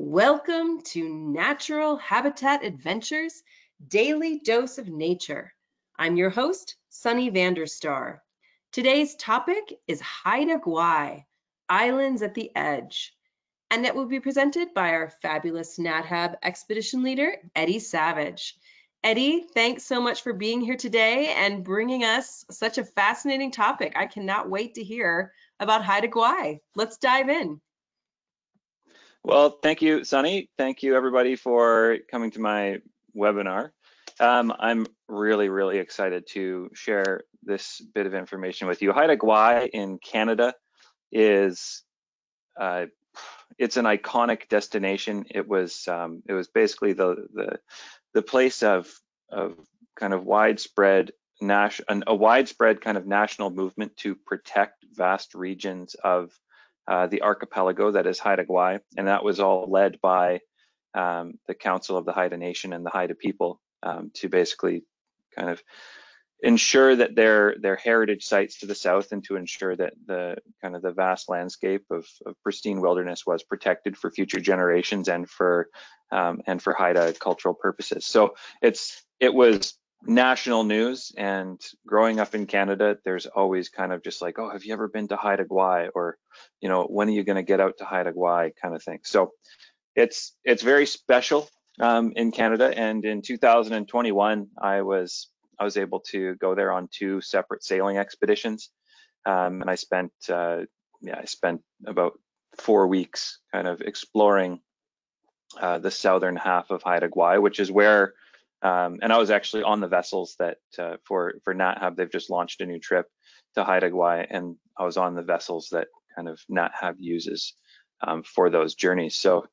Welcome to Natural Habitat Adventures Daily Dose of Nature. I'm your host, Sunny Vanderstar. Today's topic is Haida Gwaii, Islands at the Edge, and it will be presented by our fabulous NatHab expedition leader, Eddy Savage. Eddy, thanks so much for being here today and bringing us such a fascinating topic. I cannot wait to hear about Haida Gwaii. Let's dive in. Well, thank you, Sunny. Thank you, everybody, for coming to my webinar. Um, I'm really, really excited to share this bit of information with you. Haida Gwaii in Canada is uh, it's an iconic destination. It was um, it was basically the the the place of of kind of widespread national a widespread kind of national movement to protect vast regions of uh, the archipelago that is Haida Gwaii, and that was all led by um, the Council of the Haida Nation and the Haida people um, to basically kind of ensure that their their heritage sites to the south and to ensure that the kind of the vast landscape of, of pristine wilderness was protected for future generations and for um, and for Haida cultural purposes. So it's it was national news and growing up in Canada, there's always kind of just like, oh, have you ever been to Haida Gwaii? Or, you know, when are you going to get out to Haida Gwaii kind of thing. So it's it's very special um, in Canada. And in 2021, I was I was able to go there on two separate sailing expeditions. Um, and I spent uh, yeah, I spent about four weeks kind of exploring uh, the southern half of Haida Gwaii, which is where um, and I was actually on the vessels that uh, for for NatHab they've just launched a new trip to Haida and I was on the vessels that kind of NatHab uses um, for those journeys. So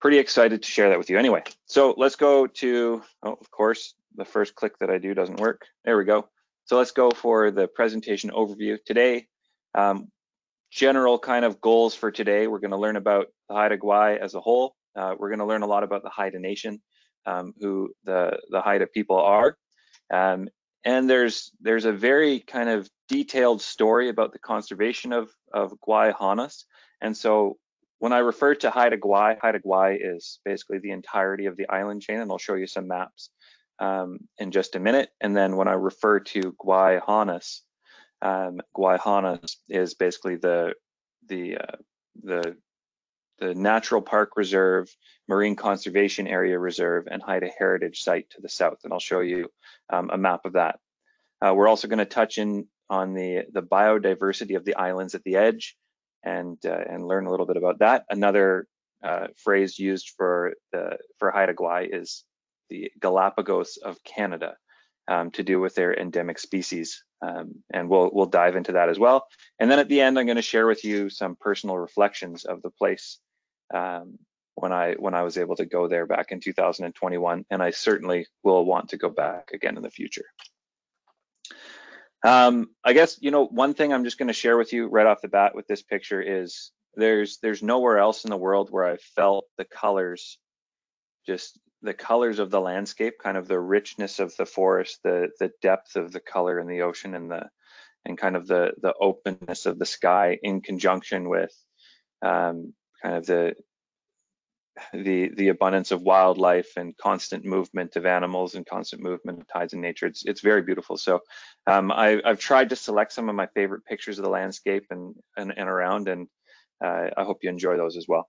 pretty excited to share that with you. Anyway, so let's go to oh, of course the first click that I do doesn't work. There we go. So let's go for the presentation overview today. Um, general kind of goals for today. We're going to learn about the Haida Gwaii as a whole. Uh, we're going to learn a lot about the Haida Nation um, who the the Haida people are. Um, and there's there's a very kind of detailed story about the conservation of of Gwaii And so when I refer to Haida Gwaii, Haida Gwaii is basically the entirety of the island chain, and I'll show you some maps um, in just a minute. And then when I refer to Gwaii Haanas, um, Gwaii is basically the the uh, the the Natural Park Reserve, Marine Conservation Area Reserve, and Haida Heritage Site to the south, and I'll show you um, a map of that. Uh, we're also going to touch in on the, the biodiversity of the islands at the edge and, uh, and learn a little bit about that. Another uh, phrase used for, the, for Haida Gwaii is the Galapagos of Canada um, to do with their endemic species. Um, and we'll, we'll dive into that as well. And then at the end, I'm going to share with you some personal reflections of the place um, when I when I was able to go there back in 2021, and I certainly will want to go back again in the future. Um, I guess you know one thing I'm just going to share with you right off the bat with this picture is there's there's nowhere else in the world where I've felt the colors, just the colors of the landscape, kind of the richness of the forest, the the depth of the color in the ocean, and the and kind of the the openness of the sky in conjunction with um, kind of the the the abundance of wildlife and constant movement of animals and constant movement of tides in nature. It's it's very beautiful. So um, I, have tried to select some of my favorite pictures of the landscape and and, and around, and uh, I hope you enjoy those as well.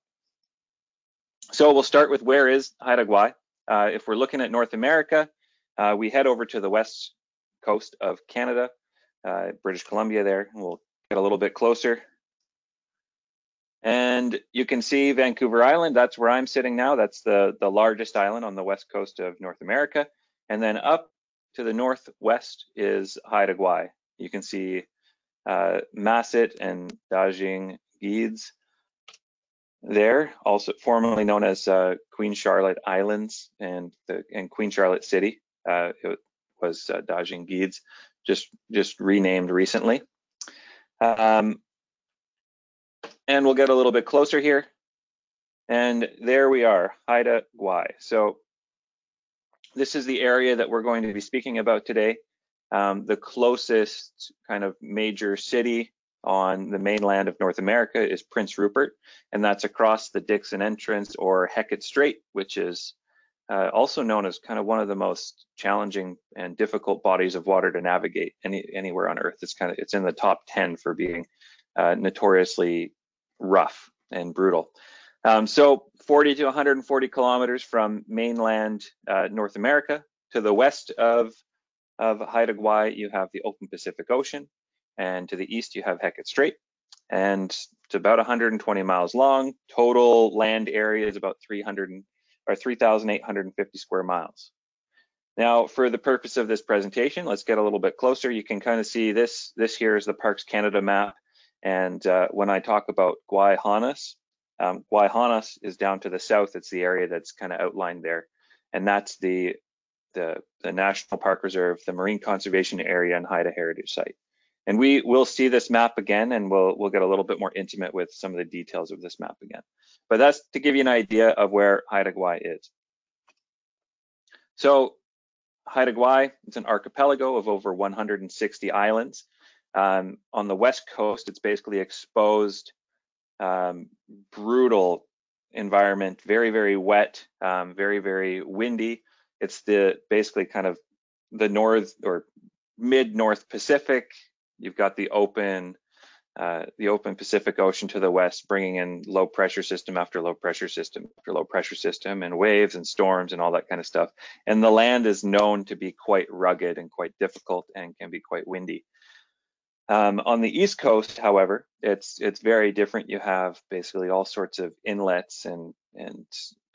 So we'll start with where is Haida Gwaii? Uh, if we're looking at North America, uh, we head over to the west coast of Canada, uh, British Columbia there, and we'll get a little bit closer. And you can see Vancouver Island, that's where I'm sitting now. That's the, the largest island on the west coast of North America. And then up to the northwest is Haida Gwaii. You can see uh, Masset and Daajing Giids there, also formerly known as uh, Queen Charlotte Islands and the and Queen Charlotte City. Uh, it was uh, Daajing Giids, just just renamed recently. Um, and we'll get a little bit closer here. And there we are, Haida Gwaii. So this is the area that we're going to be speaking about today. Um, the closest kind of major city on the mainland of North America is Prince Rupert, and that's across the Dixon Entrance or Hecate Strait, which is uh, also known as kind of one of the most challenging and difficult bodies of water to navigate any, anywhere on Earth. It's kind of it's in the top 10 for being uh, notoriously rough and brutal. Um, so 40 to 140 kilometers from mainland uh, North America to the west of of Haida Gwaii, you have the open Pacific Ocean, and to the east you have Hecate Strait, and it's about 120 miles long. Total land area is about 300 or 3,850 square miles. Now, for the purpose of this presentation, let's get a little bit closer. You can kind of see this. This here is the Parks Canada map, and uh, when I talk about Gwaii Haanas, um, Gwaii Haanas is down to the south. It's the area that's kind of outlined there, and that's the the, the National Park Reserve, the Marine Conservation Area, and Haida Heritage Site. And we will see this map again, and we'll we'll get a little bit more intimate with some of the details of this map again. But that's to give you an idea of where Haida Gwaii is. So Haida Gwaii is an archipelago of over 160 islands. Um, on the west coast, it's basically exposed, um, brutal environment, very, very wet, um, very, very windy. It's the basically kind of the north or mid North Pacific. You've got the open uh, the open Pacific Ocean to the west, bringing in low pressure system after low pressure system after low pressure system, and waves and storms and all that kind of stuff. And the land is known to be quite rugged and quite difficult and can be quite windy. Um, on the east coast, however, it's it's very different. You have basically all sorts of inlets and and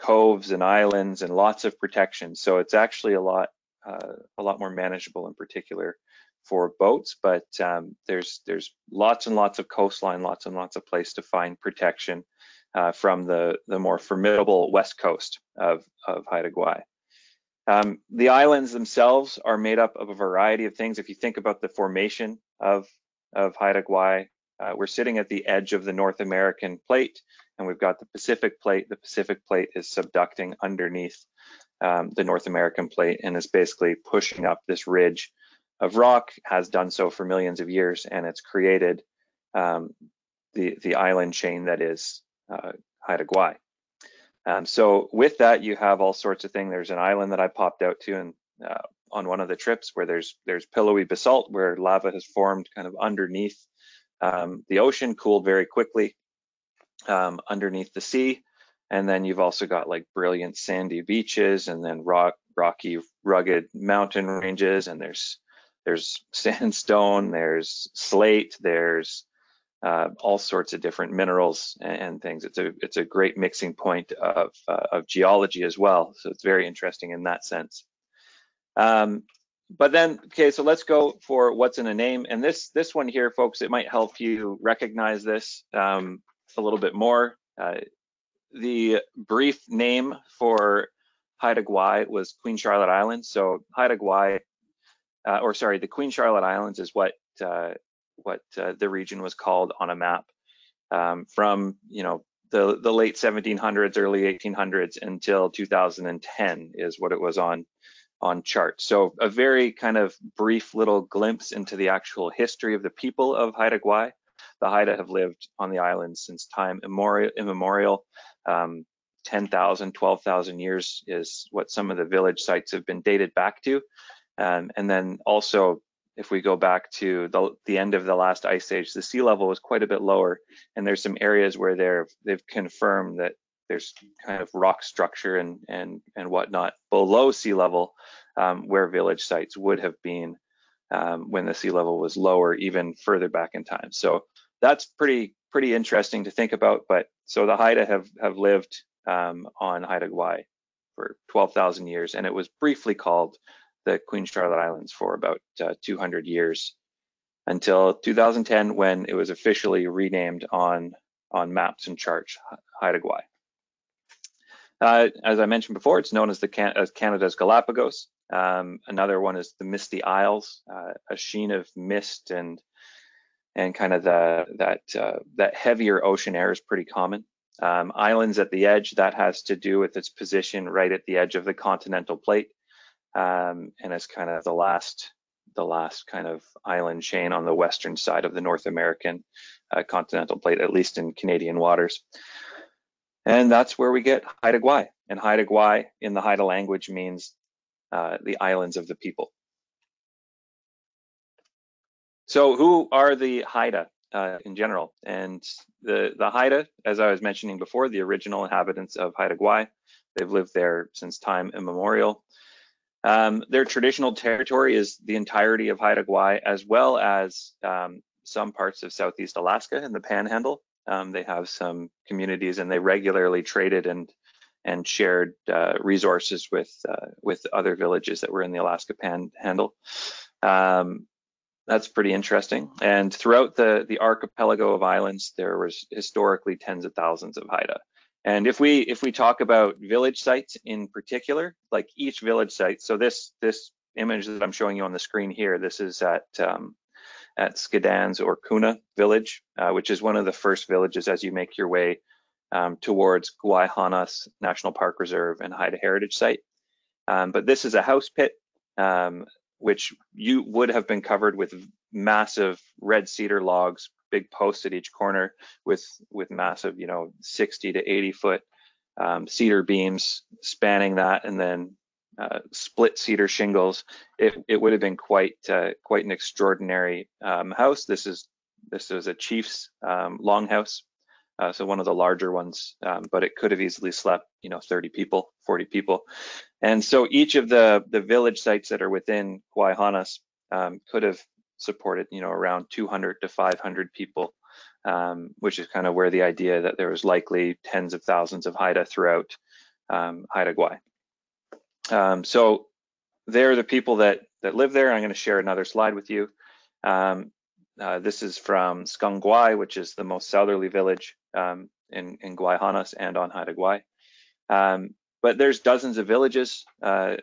coves and islands and lots of protection. So it's actually a lot uh, a lot more manageable in particular for boats, but um, there's there's lots and lots of coastline, lots and lots of place to find protection uh, from the the more formidable west coast of of Haida Gwaii. Um, the islands themselves are made up of a variety of things. If you think about the formation of of Haida Gwaii, uh, we're sitting at the edge of the North American plate, and we've got the Pacific plate. The Pacific plate is subducting underneath um, the North American plate and is basically pushing up this ridge of rock has done so for millions of years, and it's created um, the the island chain that is uh, Haida Gwaii. Um, so with that, you have all sorts of things. There's an island that I popped out to and uh, on one of the trips where there's there's pillowy basalt where lava has formed kind of underneath um, the ocean, cooled very quickly um, underneath the sea. And then you've also got like brilliant sandy beaches and then rock, rocky, rugged mountain ranges. And there's there's sandstone, there's slate, there's uh, all sorts of different minerals and, and, things. It's a it's a great mixing point of uh, of geology as well. So it's very interesting in that sense. Um, but then, okay, so let's go for what's in a name. And this this one here, folks, it might help you recognize this um, a little bit more. Uh, the brief name for Haida Gwaii was Queen Charlotte Island. So Haida Gwaii uh, or sorry, the Queen Charlotte Islands is what uh, what uh, the region was called on a map um, from you know the the late 1700s, early 1800s until 2010 is what it was on on charts. So a very kind of brief little glimpse into the actual history of the people of Haida Gwaii. The Haida have lived on the island since time immemorial. Um, 10,000, 12,000 years is what some of the village sites have been dated back to. Um, and then also, if we go back to the, the end of the last ice age, the sea level was quite a bit lower. And there's some areas where they've confirmed that there's kind of rock structure and, and, and whatnot below sea level um, where village sites would have been um, when the sea level was lower, even further back in time. So that's pretty pretty interesting to think about. But so the Haida have have lived um, on Haida Gwaii for 12,000 years, and it was briefly called the Queen Charlotte Islands for about uh, 200 years until 2010 when it was officially renamed on on maps and charts Haida Gwaii. Uh, as I mentioned before, it's known as the Can as Canada's Galapagos. Um, another one is the Misty Isles, uh, a sheen of mist and and kind of the that uh, that heavier ocean air is pretty common. Um, islands at the edge that has to do with its position right at the edge of the continental plate um, and it's kind of the last the last kind of island chain on the western side of the North American uh, continental plate, at least in Canadian waters. And that's where we get Haida Gwaii. And Haida Gwaii in the Haida language means uh, the islands of the people. So who are the Haida uh, in general? And the, the Haida, as I was mentioning before, the original inhabitants of Haida Gwaii, they've lived there since time immemorial. Um, their traditional territory is the entirety of Haida Gwaii, as well as um, some parts of Southeast Alaska and the Panhandle. Um, they have some communities, and they regularly traded and and shared uh, resources with uh, with other villages that were in the Alaska Panhandle. Um, that's pretty interesting. And throughout the the archipelago of islands, there was historically tens of thousands of Haida. And if we if we talk about village sites in particular, like each village site, so this this image that I'm showing you on the screen here, this is at um, at Skedans or Kuna village, uh, which is one of the first villages as you make your way um, towards Gwaii Haanas National Park Reserve and Haida Heritage Site. Um, but this is a house pit, um, which you would have been covered with massive red cedar logs big posts at each corner with with massive, you know, 60 to 80 foot um, cedar beams spanning that, and then uh, split cedar shingles. It it would have been quite uh, quite an extraordinary um, house. This is this is a chief's um, longhouse, uh, so one of the larger ones, um, but it could have easily slept, you know, 30 people, 40 people. And so each of the the village sites that are within Gwaii Haanas um, could have supported, you know, around 200 to 500 people, um, which is kind of where the idea that there was likely tens of thousands of Haida throughout um, Haida Gwaii. Um, so they're the people that that live there. I'm going to share another slide with you. Um, uh, this is from SGang Gwaay, which is the most southerly village um, in, in Gwaii Haanas and on Haida Gwaii. Um, but there's dozens of villages uh,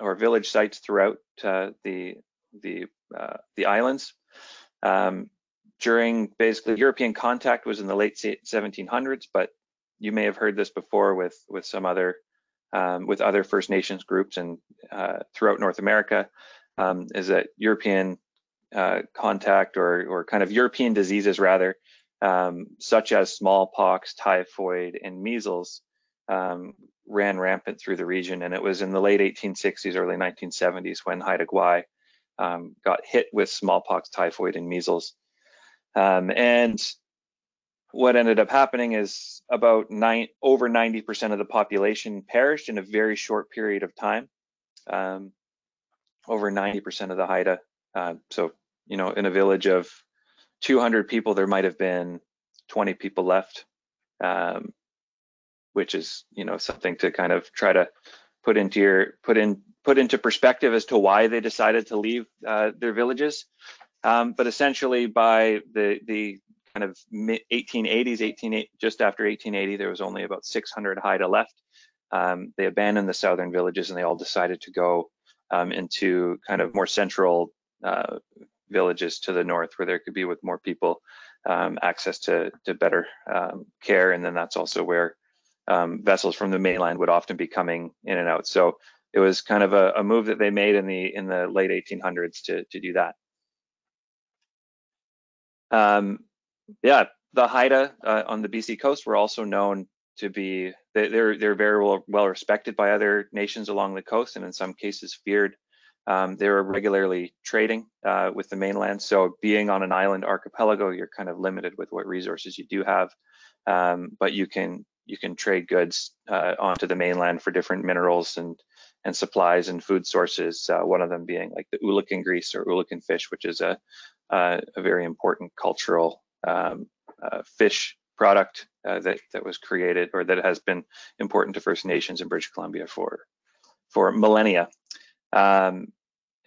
or village sites throughout uh, the the uh, the islands. Um, during basically European contact was in the late 1700s, but you may have heard this before with with some other um, with other First Nations groups and uh, throughout North America, um, is that European uh, contact or or kind of European diseases rather, um, such as smallpox, typhoid, and measles, um, ran rampant through the region. And it was in the late 1860s, early 1970s when Haida Gwaii um, got hit with smallpox, typhoid, and measles. Um, and what ended up happening is about nine, over 90% of the population perished in a very short period of time. Um, over 90% of the Haida. Uh, so, you know, in a village of 200 people, there might have been 20 people left, um, which is, you know, something to kind of try to put into your put in put into perspective as to why they decided to leave uh, their villages. Um, but essentially, by the the kind of mid 1880s, 18 just after 1880, there was only about 600 Haida left. Um, they abandoned the southern villages and they all decided to go um, into kind of more central uh, villages to the north, where there could be with more people um, access to to better um, care. And then that's also where um, vessels from the mainland would often be coming in and out. So it was kind of a, a move that they made in the in the late 1800s to to do that. Um, yeah, the Haida uh, on the BC coast were also known to be they're they're very well, well respected by other nations along the coast, and in some cases feared. Um, they were regularly trading uh, with the mainland, so being on an island archipelago, you're kind of limited with what resources you do have, um, but you can you can trade goods uh, onto the mainland for different minerals and and supplies and food sources. Uh, one of them being like the eulachon grease or eulachon fish, which is a a very important cultural um, uh, fish product uh, that that was created or that has been important to First Nations in British Columbia for for millennia. Um,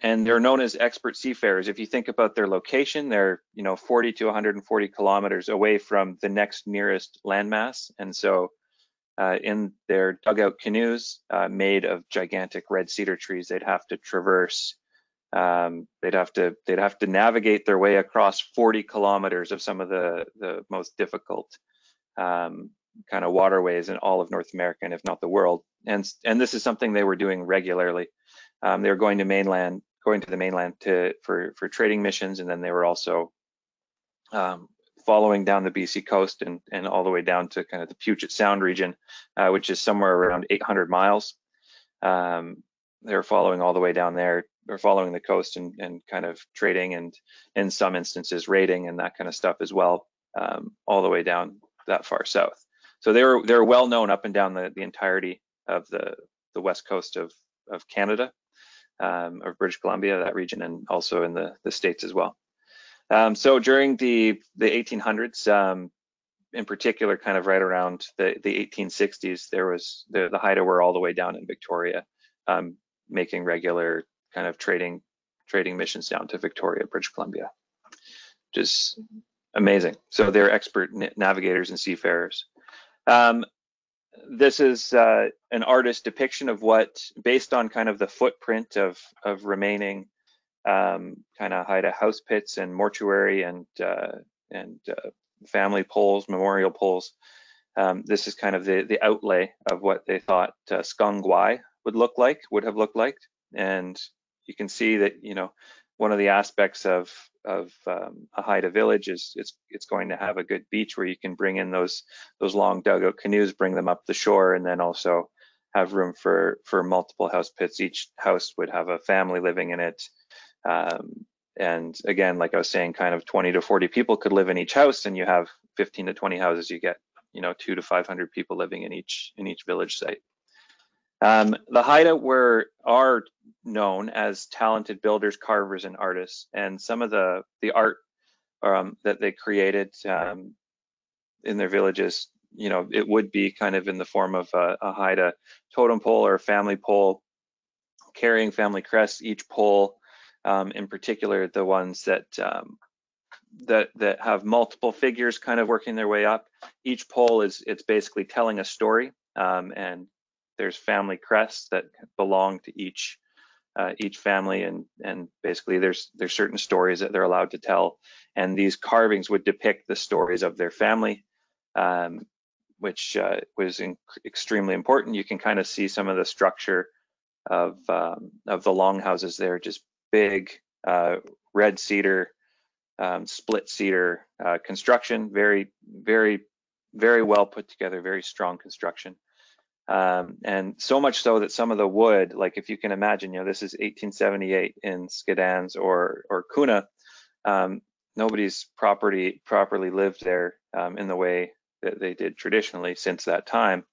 and they're known as expert seafarers. If you think about their location, they're you know 40 to 140 kilometers away from the next nearest landmass, and so uh, in their dugout canoes uh, made of gigantic red cedar trees, they'd have to traverse. Um, they'd have to they'd have to navigate their way across 40 kilometers of some of the the most difficult um, kind of waterways in all of North America, and if not the world. And and this is something they were doing regularly. Um, they were going to mainland going to the mainland to for for trading missions, and then they were also um, following down the BC coast and and all the way down to kind of the Puget Sound region, uh, which is somewhere around 800 miles. Um, they were following all the way down there, or following the coast and, and kind of trading and in some instances raiding and that kind of stuff as well, um, all the way down that far south. So they were they're well known up and down the, the entirety of the the west coast of of Canada, um, of British Columbia, that region, and also in the the states as well. Um, so during the the 1800s, um, in particular, kind of right around the the 1860s, there was the the Haida were all the way down in Victoria, um, making regular kind of trading trading missions down to Victoria, British Columbia, just amazing. So they're expert navigators and seafarers. Um, this is uh, an artist depiction of what, based on kind of the footprint of of remaining um, kind of Haida house pits and mortuary and uh, and uh, family poles, memorial poles. Um, this is kind of the the outlay of what they thought uh, SGang Gwaay would look like, would have looked like, and you can see that you know one of the aspects of of um, a Haida village is it's it's going to have a good beach where you can bring in those those long dugout canoes, bring them up the shore, and then also have room for for multiple house pits. Each house would have a family living in it. Um, and again, like I was saying, kind of 20 to 40 people could live in each house, and you have 15 to 20 houses. You get you know two to 500 people living in each in each village site. Um, the Haida were are known as talented builders, carvers, and artists, and some of the the art um, that they created um, in their villages, you know, it would be kind of in the form of a, a Haida totem pole or a family pole, carrying family crests. Each pole, um, in particular, the ones that um, that that have multiple figures kind of working their way up. Each pole is it's basically telling a story, um, and there's family crests that belong to each uh, each family, and and basically there's there's certain stories that they're allowed to tell, and these carvings would depict the stories of their family, um, which uh, was extremely important. You can kind of see some of the structure of um, of the longhouses there, just big uh, red cedar, um, split cedar uh, construction, very very very well put together, very strong construction. Um, and so much so that some of the wood, like if you can imagine, you know, this is 1878 in Skedans or or Kuna, um, nobody's property properly lived there um, in the way that they did traditionally since that time.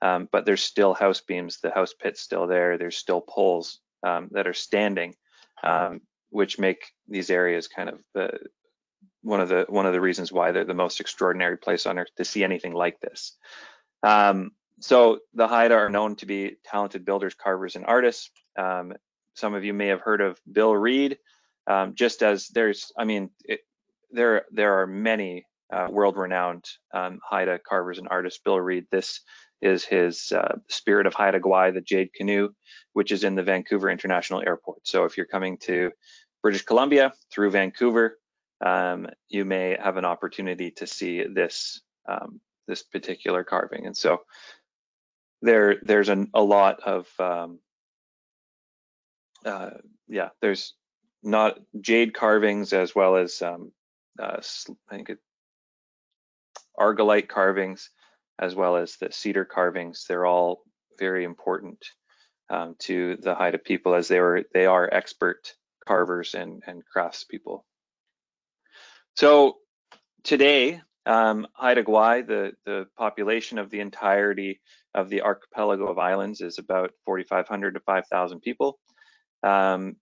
Um, but there's still house beams, the house pit's still there. There's still poles um, that are standing, um, which make these areas kind of the one of the one of the reasons why they're the most extraordinary place on earth to see anything like this. Um, so the Haida are known to be talented builders, carvers, and artists. Um, some of you may have heard of Bill Reid. Um, just as there's, I mean, it, there there are many uh, world-renowned um, Haida carvers and artists. Bill Reid, this is his uh, Spirit of Haida Gwaii, the Jade Canoe, which is in the Vancouver International Airport. So if you're coming to British Columbia through Vancouver, um, you may have an opportunity to see this um, this particular carving. And so there there's an, a lot of um, uh, yeah there's not jade carvings as well as um, uh, I think it, argillite carvings as well as the cedar carvings. They're all very important um, to the Haida people as they were they are expert carvers and and craftspeople. So today um, Haida Gwaii, the, the population of the entirety of the archipelago of islands is about 4,500 to 5,000 people. Um,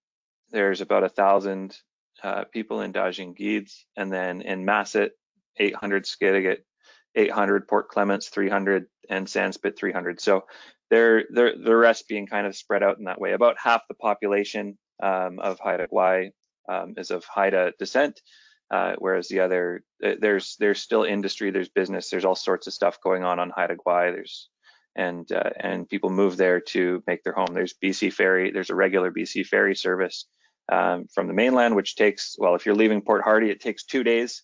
there's about a thousand uh, people in Daajing Giids, and then in Masset, 800 Skidegate, 800 Port Clements, 300, and Sandspit, 300. So they're, they're, the rest being kind of spread out in that way. About half the population um, of Haida Gwaii um, is of Haida descent, uh, whereas the other, uh, there's there's still industry, there's business, there's all sorts of stuff going on on Haida Gwaii. There's and uh, and people move there to make their home. There's BC Ferry, there's a regular BC Ferry service um, from the mainland, which takes well, if you're leaving Port Hardy, it takes two days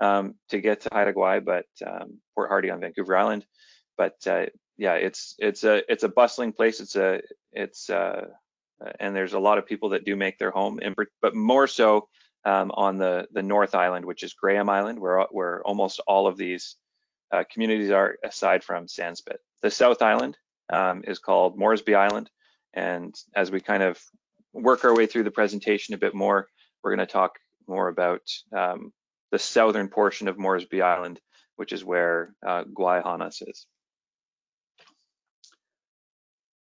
um, to get to Haida Gwaii, but um, Port Hardy on Vancouver Island. But uh, yeah, it's it's a it's a bustling place. It's a it's uh, and there's a lot of people that do make their home, in, but more so um, on the the North Island, which is Graham Island, where where almost all of these uh, communities are, aside from Sandspit. The South Island um, is called Moresby Island, and as we kind of work our way through the presentation a bit more, we're going to talk more about um, the southern portion of Moresby Island, which is where uh, Gwaii Haanas is.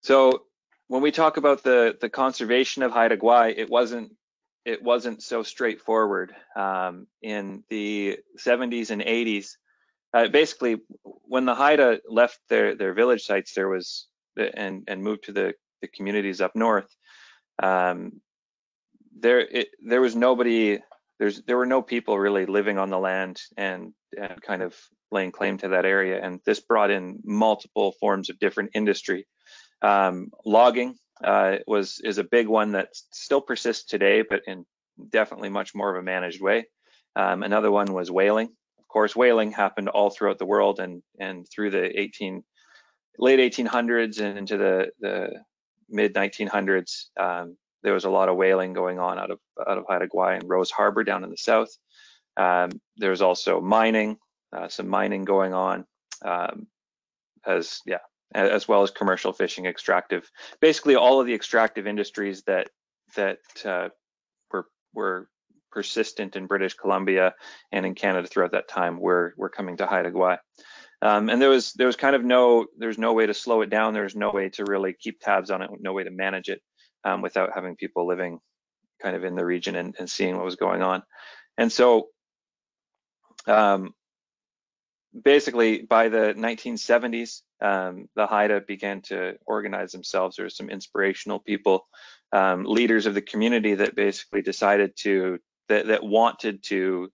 So when we talk about the the conservation of Haida Gwaii, it wasn't it wasn't so straightforward. Um, in the 70s and 80s, uh, basically, when the Haida left their their village sites, there was and and moved to the the communities up north. Um, there it, there was nobody. There's there were no people really living on the land and and kind of laying claim to that area. And this brought in multiple forms of different industry. Um, logging uh, was is a big one that still persists today, but in definitely much more of a managed way. Um, another one was whaling. Of course, whaling happened all throughout the world and and through the 18 late 1800s and into the the mid 1900s. Um, there was a lot of whaling going on out of out of Haida Gwaii and Rose Harbor down in the south. Um, there was also mining, uh, some mining going on, um, as yeah, as well as commercial fishing, extractive, basically all of the extractive industries that that uh, were were persistent in British Columbia and in Canada throughout that time were were coming to Haida Gwaii. Um, and there was there was kind of no there's no way to slow it down. There's no way to really keep tabs on it. No way to manage it um, without having people living kind of in the region and, and seeing what was going on. And so um, basically by the 1970s, um, the Haida began to organize themselves. There were some inspirational people, um, leaders of the community that basically decided to, that, that wanted to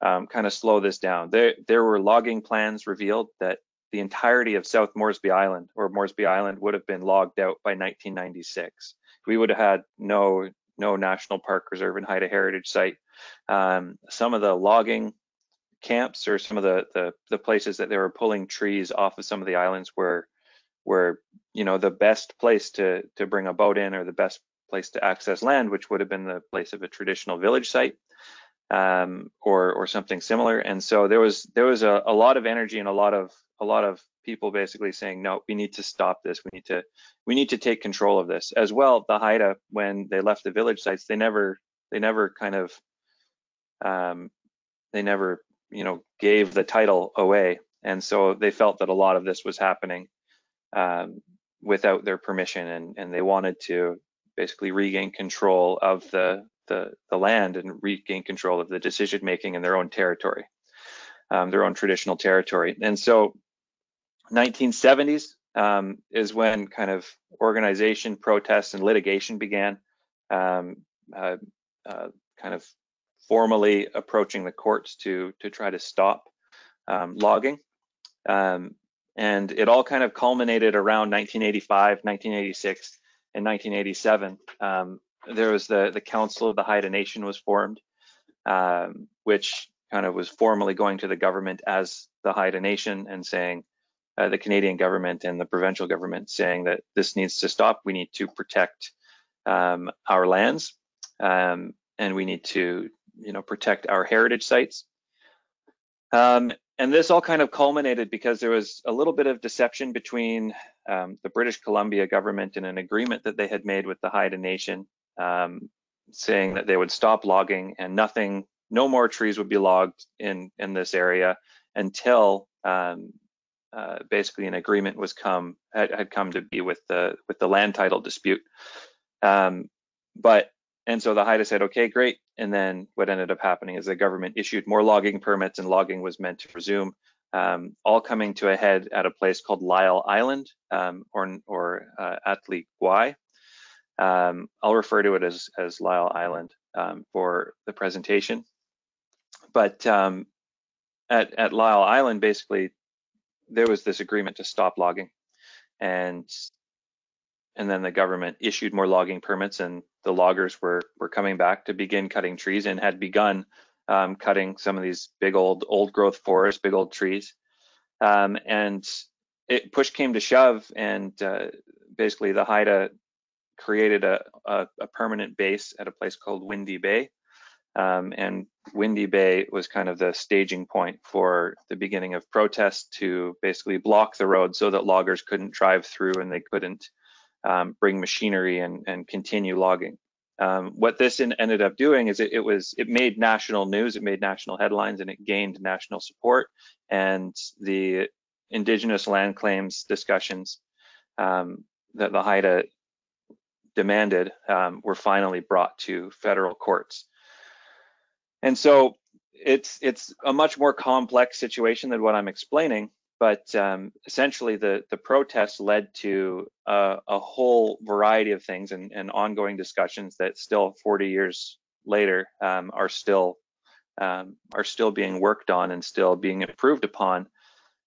um, kind of slow this down. There, there were logging plans revealed that the entirety of South Moresby Island or Moresby Island would have been logged out by 1996. We would have had no no national park reserve and Haida heritage site. Um, some of the logging camps or some of the, the, the places that they were pulling trees off of some of the islands were were you know the best place to to bring a boat in or the best place to access land, which would have been the place of a traditional village site um, or or something similar. And so there was there was a, a lot of energy and a lot of a lot of people basically saying, no, we need to stop this. We need to we need to take control of this. As well, the Haida, when they left the village sites, they never they never kind of um, they never you know gave the title away, and so they felt that a lot of this was happening um, without their permission, and and they wanted to basically regain control of the the, the land and regain control of the decision making in their own territory, um, their own traditional territory. And so 1970s um, is when kind of organization, protests, and litigation began, um, uh, uh, kind of formally approaching the courts to to try to stop um, logging. Um, and it all kind of culminated around 1985, 1986, and 1987. Um, there was the the Council of the Haida Nation was formed, um, which kind of was formally going to the government as the Haida Nation and saying uh, the Canadian government and the provincial government saying that this needs to stop. We need to protect um, our lands, um, and we need to you know protect our heritage sites. Um, and this all kind of culminated because there was a little bit of deception between um, the British Columbia government in an agreement that they had made with the Haida Nation um, saying that they would stop logging and nothing, no more trees would be logged in in this area until um, uh, basically an agreement was come had, had, come to be with the with the land title dispute. Um, but and so the Haida said, okay, great. And then what ended up happening is the government issued more logging permits and logging was meant to resume, um, all coming to a head at a place called Lyell Island um, or, or uh, Athlii Gwaay. Um, I'll refer to it as, as Lyell Island um, for the presentation. But um, at, at Lyell Island, basically, there was this agreement to stop logging. And and then the government issued more logging permits and the loggers were were coming back to begin cutting trees and had begun um, cutting some of these big old old growth forests, big old trees. Um, and it push came to shove and uh, basically the Haida created a, a, a, permanent base at a place called Windy Bay. Um, and Windy Bay was kind of the staging point for the beginning of protests to basically block the road so that loggers couldn't drive through and they couldn't um, bring machinery and, and continue logging. Um, what this in, ended up doing is it, it, was it made national news, it made national headlines, and it gained national support. And the indigenous land claims discussions um, that the Haida demanded um, were finally brought to federal courts. And so it's it's a much more complex situation than what I'm explaining, but um, essentially the the protests led to a, a whole variety of things and, and, ongoing discussions that still 40 years later um, are still um, are still being worked on and still being improved upon.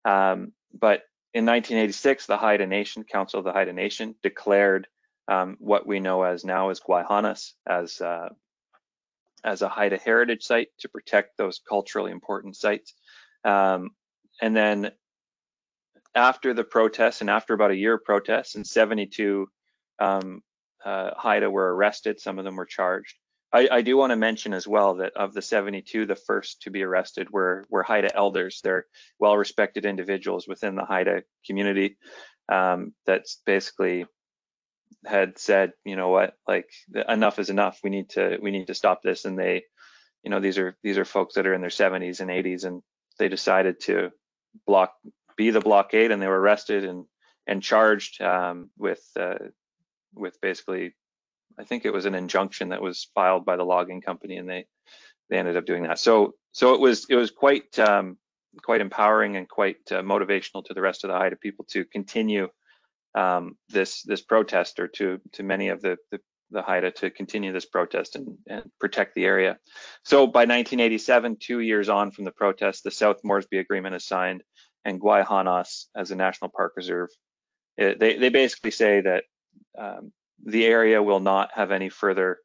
Um, but in 1986, the Haida Nation Council of the Haida Nation declared um, what we know as now as Gwaii Haanas as uh, as a Haida heritage site to protect those culturally important sites. Um, and then after the protests and after about a year of protests and 72 um, uh, Haida were arrested, some of them were charged. I, I do want to mention as well that of the 72, the first to be arrested were, were Haida elders. They're well-respected individuals within the Haida community um, basically had said, you know what, like enough is enough. We need to we need to stop this. And they, you know, these are these are folks that are in their 70s and 80s, and they decided to block be the blockade, and they were arrested and and charged um, with uh, with basically, I think it was an injunction that was filed by the logging company, and they they ended up doing that. So so it was it was quite um, quite empowering and quite uh, motivational to the rest of the Haida people to continue um, this this protest or to to many of the, the, the Haida to continue this protest and, and protect the area. So by 1987, two years on from the protest, the South Moresby Agreement is signed and Gwaii Haanas as a national park reserve. It, they, they basically say that um, the area will not have any further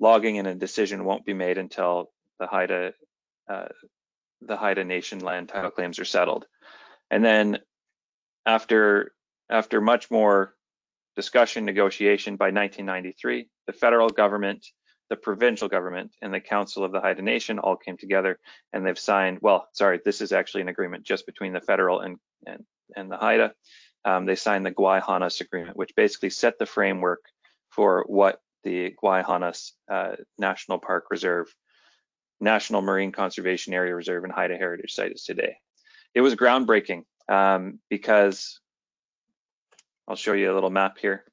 logging and a decision won't be made until the Haida uh, the Haida Nation land title claims are settled. And then after after much more discussion, negotiation, by 1993, the federal government, the provincial government, and the Council of the Haida Nation all came together and they've signed, well, sorry, this is actually an agreement just between the federal and, and, and the Haida. Um, they signed the Gwaii Haanas Agreement, which basically set the framework for what the Gwaii Haanas uh, National Park Reserve, National Marine Conservation Area Reserve, and Haida Heritage Site is today. It was groundbreaking um, because I'll show you a little map here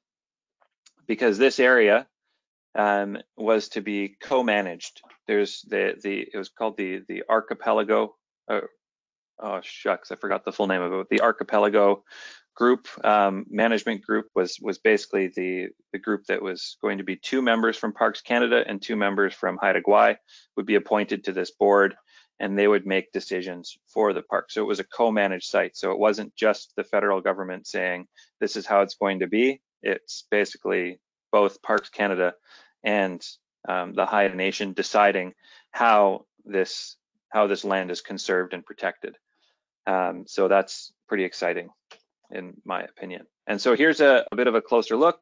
because this area um, was to be co-managed. There's the the it was called the the archipelago. Uh, oh shucks, I forgot the full name of it. The archipelago group um, management group was was basically the the group that was going to be two members from Parks Canada and two members from Haida Gwaii would be appointed to this board and they would make decisions for the park. So it was a co-managed site. So it wasn't just the federal government saying, this is how it's going to be. It's basically both Parks Canada and um, the Haida Nation deciding how this how this land is conserved and protected. Um, so that's pretty exciting, in my opinion. And so here's a, a bit of a closer look.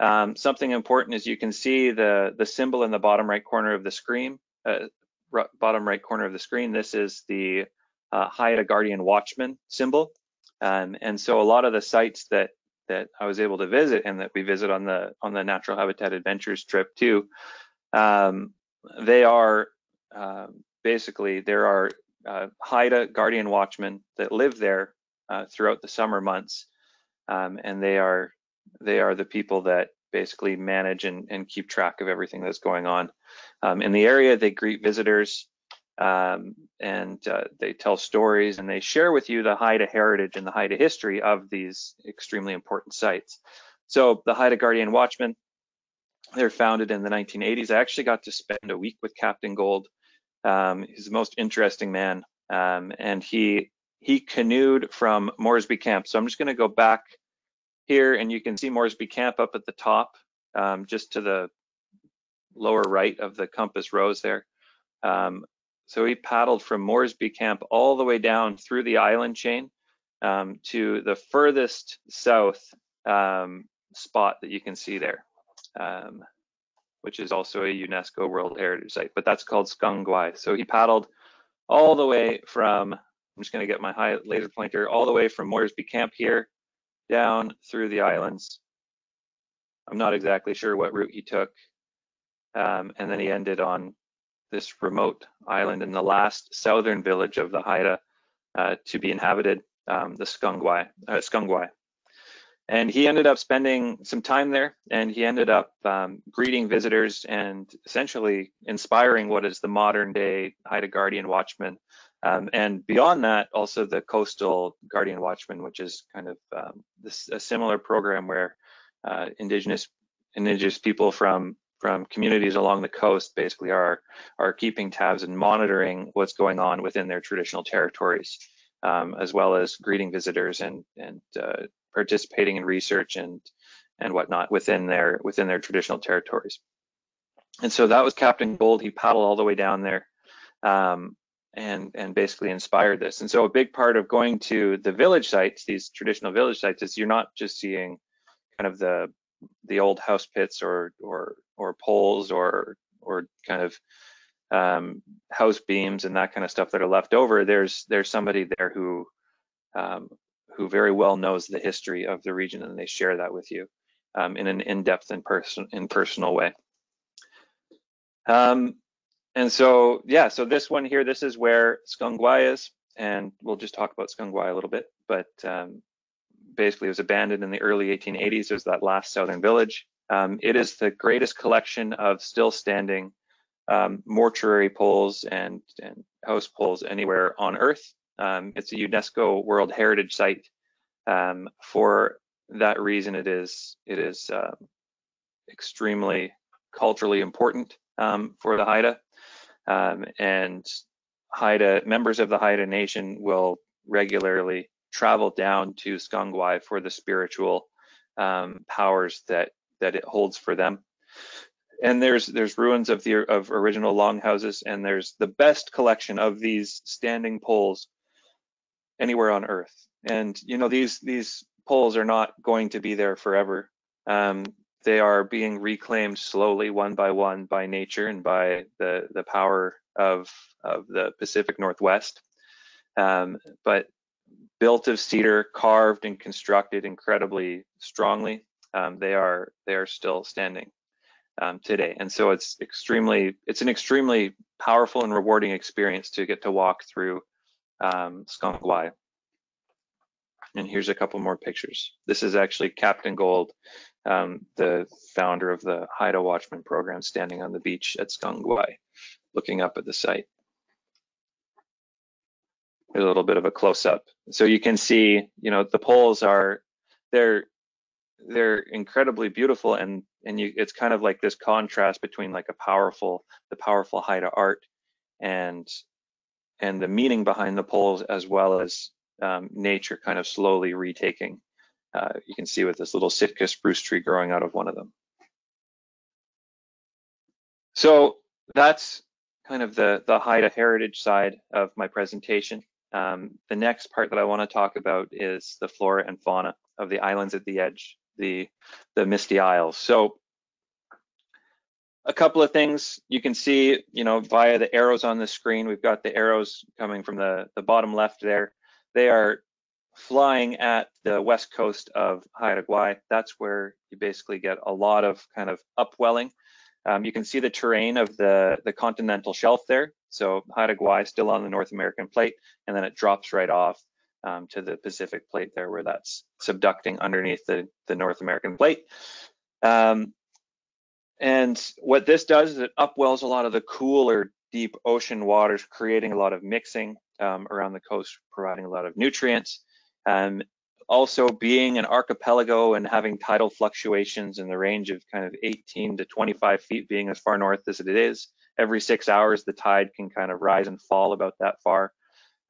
Um, something important is you can see the the symbol in the bottom right corner of the screen. Uh, bottom right corner of the screen, this is the uh, Haida Guardian Watchman symbol. Um, and so a lot of the sites that that I was able to visit and that we visit on the on the Natural Habitat Adventures trip too, um, they are uh, basically there are uh, Haida Guardian Watchmen that live there uh, throughout the summer months, um, and they are they are the people that basically manage and, and keep track of everything that's going on. Um, in the area, they greet visitors um, and uh, they tell stories and they share with you the Haida heritage and the Haida history of these extremely important sites. So the Haida Guardian Watchmen, they're founded in the 1980s. I actually got to spend a week with Captain Gold. Um, he's the most interesting man, um, and he he canoed from Moresby Camp. So I'm just going to go back here and you can see Moresby Camp up at the top, um, just to the lower right of the compass rose there. Um, so he paddled from Moresby Camp all the way down through the island chain um, to the furthest south um, spot that you can see there. um, which is also a UNESCO World Heritage Site, but that's called SGang Gwaay. So he paddled all the way from, I'm just gonna get my high laser pointer, all the way from Moresby Camp here, down through the islands. I'm not exactly sure what route he took. Um, and then he ended on this remote island in the last southern village of the Haida uh, to be inhabited, um, the SGang Gwaay, uh, SGang Gwaay. And he ended up spending some time there and he ended up um, greeting visitors and essentially inspiring what is the modern day Haida Guardian Watchman. Um, and beyond that, also the Coastal Guardian Watchman, which is kind of um, this, a similar program where uh, indigenous indigenous people from from communities along the coast basically are are keeping tabs and monitoring what's going on within their traditional territories, um, as well as greeting visitors and and uh, participating in research and and whatnot within their within their traditional territories. And so that was Captain Gold. He paddled all the way down there um, and and basically inspired this. And so a big part of going to the village sites, these traditional village sites, is you're not just seeing kind of the the old house pits or or or poles or or kind of um, house beams and that kind of stuff that are left over. There's there's somebody there who um, who very well knows the history of the region and they share that with you um, in an in-depth and person in personal way. Um, and so yeah, so this one here, this is where SGang Gwaay is, and we'll just talk about SGang Gwaay a little bit, but um, basically it was abandoned in the early 1880s. It was that last southern village. Um, it is the greatest collection of still standing um, mortuary poles and, and house poles anywhere on Earth. Um, it's a UNESCO World Heritage Site. Um, for that reason, it is it is uh, extremely culturally important um, for the Haida, um, and Haida members of the Haida Nation will regularly travel down to SGang Gwaay for the spiritual um, powers that that it holds for them. And there's there's ruins of the of original longhouses, and there's the best collection of these standing poles anywhere on Earth. And you know these these poles are not going to be there forever. Um, they are being reclaimed slowly, one by one, by nature and by the the power of of the Pacific Northwest. Um, but built of cedar, carved and constructed incredibly strongly. Um, they are they are still standing um, today, and so it's extremely it's an extremely powerful and rewarding experience to get to walk through um, SGang Gwaay. And here's a couple more pictures. This is actually Captain Gold, um, the founder of the Haida Watchman program, standing on the beach at SGang Gwaay, looking up at the site a little bit of a close up. So you can see, you know, the poles are they're they're incredibly beautiful and and you it's kind of like this contrast between like a powerful the powerful Haida art and and the meaning behind the poles as well as um, nature kind of slowly retaking. Uh, you can see with this little Sitka spruce tree growing out of one of them. So that's kind of the the Haida heritage side of my presentation. Um, the next part that I want to talk about is the flora and fauna of the islands at the edge, the, the Misty Isles. So a couple of things you can see, you know, via the arrows on the screen, we've got the arrows coming from the, the bottom left there. They are flying at the west coast of Haida Gwaii. That's where you basically get a lot of kind of upwelling. Um, you can see the terrain of the, the continental shelf there. So Haida Gwaii still on the North American plate, and then it drops right off um, to the Pacific plate there where that's subducting underneath the, the North American plate. Um, and what this does is it upwells a lot of the cooler deep ocean waters, creating a lot of mixing um, around the coast, providing a lot of nutrients. Um, also being an archipelago and having tidal fluctuations in the range of kind of 18 to 25 feet being as far north as it is, every six hours the tide can kind of rise and fall about that far.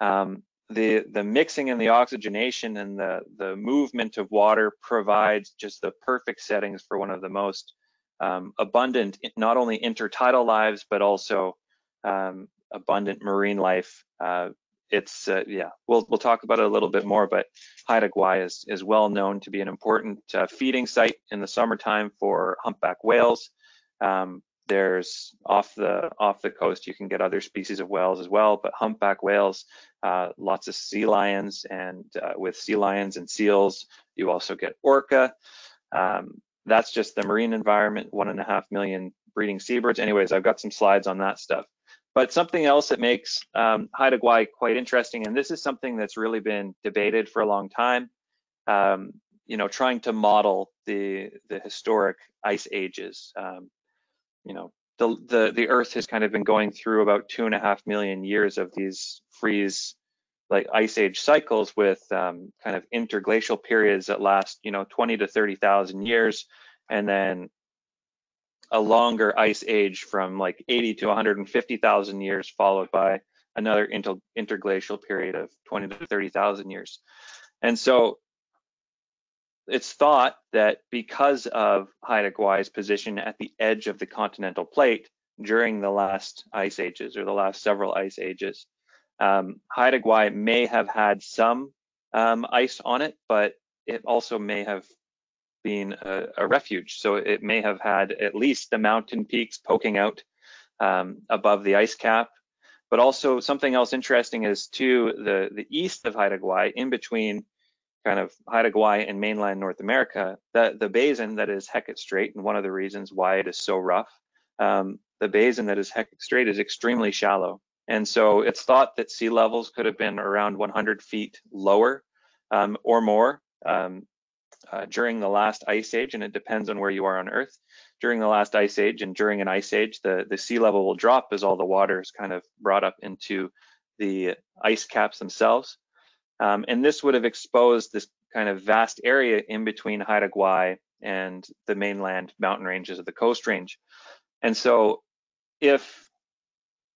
Um, the the mixing and the oxygenation and the the movement of water provides just the perfect settings for one of the most um, abundant not only intertidal lives but also um, abundant marine life uh, it's uh, yeah, we'll we'll talk about it a little bit more. But Haida Gwaii is is well known to be an important uh, feeding site in the summertime for humpback whales. Um, there's off the off the coast you can get other species of whales as well, but humpback whales, uh, lots of sea lions, and uh, with sea lions and seals, you also get orca. Um, that's just the marine environment, one and a half million breeding seabirds. Anyways, I've got some slides on that stuff. But something else that makes um, Haida Gwaii quite interesting, and this is something that's really been debated for a long time, um, you know, trying to model the the historic ice ages. Um, you know, the, the the Earth has kind of been going through about two and a half million years of these freeze like ice age cycles with um, kind of interglacial periods that last, you know, 20 to 30,000 years, and then a longer ice age from like 80 to 150,000 years, followed by another inter interglacial period of 20 to 30,000 years. And so it's thought that because of Haida Gwaii's position at the edge of the continental plate during the last ice ages or the last several ice ages, um, Haida may have had some um, ice on it, but it also may have been a, a, refuge. So it may have had at least the mountain peaks poking out um, above the ice cap. But also something else interesting is to the, the east of Haida Gwaii, in between kind of Haida Gwaii and mainland North America, the, the basin that is Hecate Strait, and one of the reasons why it is so rough, um, the basin that is Hecate Strait is extremely shallow. And so it's thought that sea levels could have been around 100 feet lower um, or more um, uh, during the last ice age, and it depends on where you are on Earth. During the last ice age and during an ice age, the, the sea level will drop as all the water is kind of brought up into the ice caps themselves. Um, and this would have exposed this kind of vast area in between Haida Gwaii and the mainland mountain ranges of the Coast Range. And so if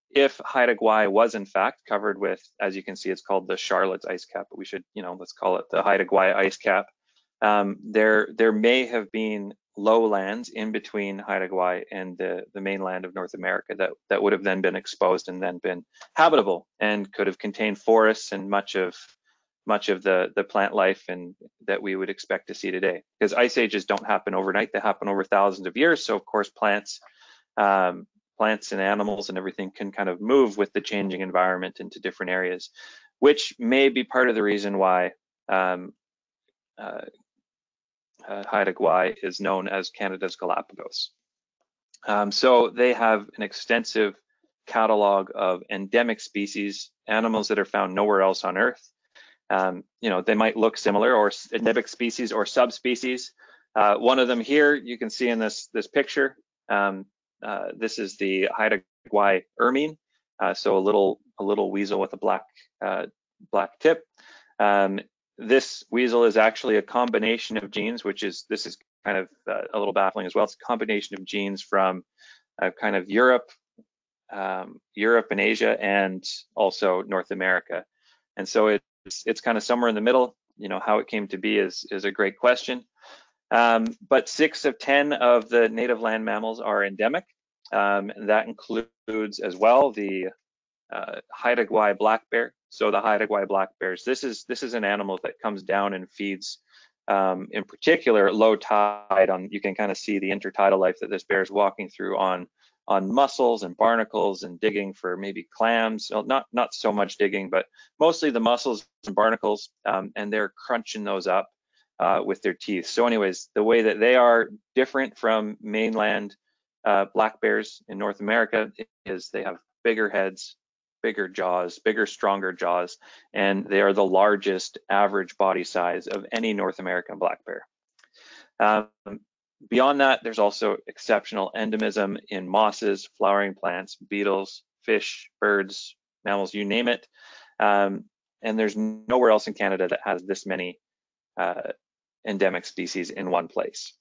if Haida Gwaii was in fact covered with, as you can see, it's called the Charlotte's ice cap, but we should, you know, let's call it the Haida Gwaii ice cap. Um, there, there may have been lowlands in between Haida Gwaii and the, the mainland of North America that, that would have then been exposed and then been habitable and could have contained forests and much of much of the, the plant life and that we would expect to see today. Because ice ages don't happen overnight, they happen over thousands of years. So of course plants um, plants and animals and everything can kind of move with the changing environment into different areas, which may be part of the reason why um, uh, uh, Haida Gwaii is known as Canada's Galapagos. Um, so they have an extensive catalog of endemic species, animals that are found nowhere else on Earth. Um, you know, they might look similar or endemic species or subspecies. Uh, one of them here, you can see in this, this picture, um, uh, this is the Haida ermine, uh, so a little a little weasel with a black uh, black tip. Um, this weasel is actually a combination of genes, which is this is kind of uh, a little baffling as well. It's a combination of genes from uh, kind of Europe, um, Europe and Asia, and also North America. And so it's it's kind of somewhere in the middle. You know how it came to be is is a great question. Um, but six of 10 of the native land mammals are endemic. Um, and that includes as well the uh, Haida Gwaii black bear. So the Haida Gwaii black bears, this is, this is an animal that comes down and feeds um, in particular low tide on, you can kind of see the intertidal life that this bear is walking through on on mussels and barnacles and digging for maybe clams. Well, not not so much digging, but mostly the mussels and barnacles, um, and they're crunching those up uh, with their teeth. So anyways, the way that they are different from mainland uh, black bears in North America is they have bigger heads, bigger jaws, bigger, stronger jaws, and they are the largest average body size of any North American black bear. Um, beyond that, there's also exceptional endemism in mosses, flowering plants, beetles, fish, birds, mammals, you name it. Um, and there's nowhere else in Canada that has this many uh, endemic species in one place.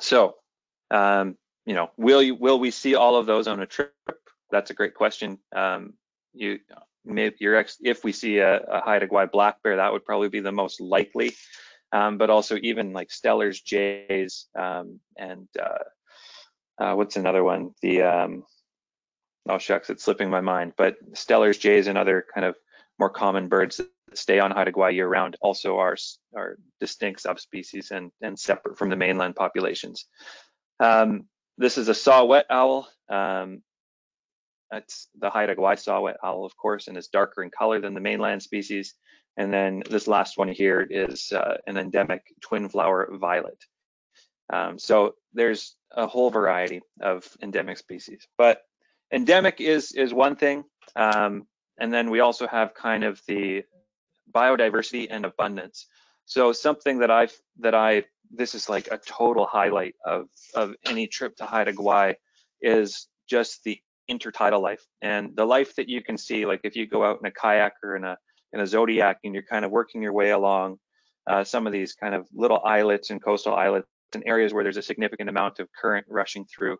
So, um, you know, will you, will we see all of those on a trip? That's a great question. Um, you, maybe your ex, if we see a, a Haida Gwaii black bear, that would probably be the most likely. Um, but also even like Steller's jays um, and uh, uh, what's another one? The um, oh shucks, it's slipping my mind. But Steller's jays and other kind of more common birds that stay on Haida Gwaii year round also are, are distinct subspecies and, and separate from the mainland populations. Um, this is a saw-whet owl. Um, that's the Haida Gwaii saw-whet owl, of course, and is darker in color than the mainland species. And then this last one here is uh, an endemic twin flower violet. Um, so there's a whole variety of endemic species, but endemic is is one thing, um, and then we also have kind of the biodiversity and abundance. So something that I've that I this is like a total highlight of of any trip to Haida Gwaii is just the intertidal life and the life that you can see. Like if you go out in a kayak or in a in a zodiac and you're kind of working your way along uh, some of these kind of little islets and coastal islets and areas where there's a significant amount of current rushing through.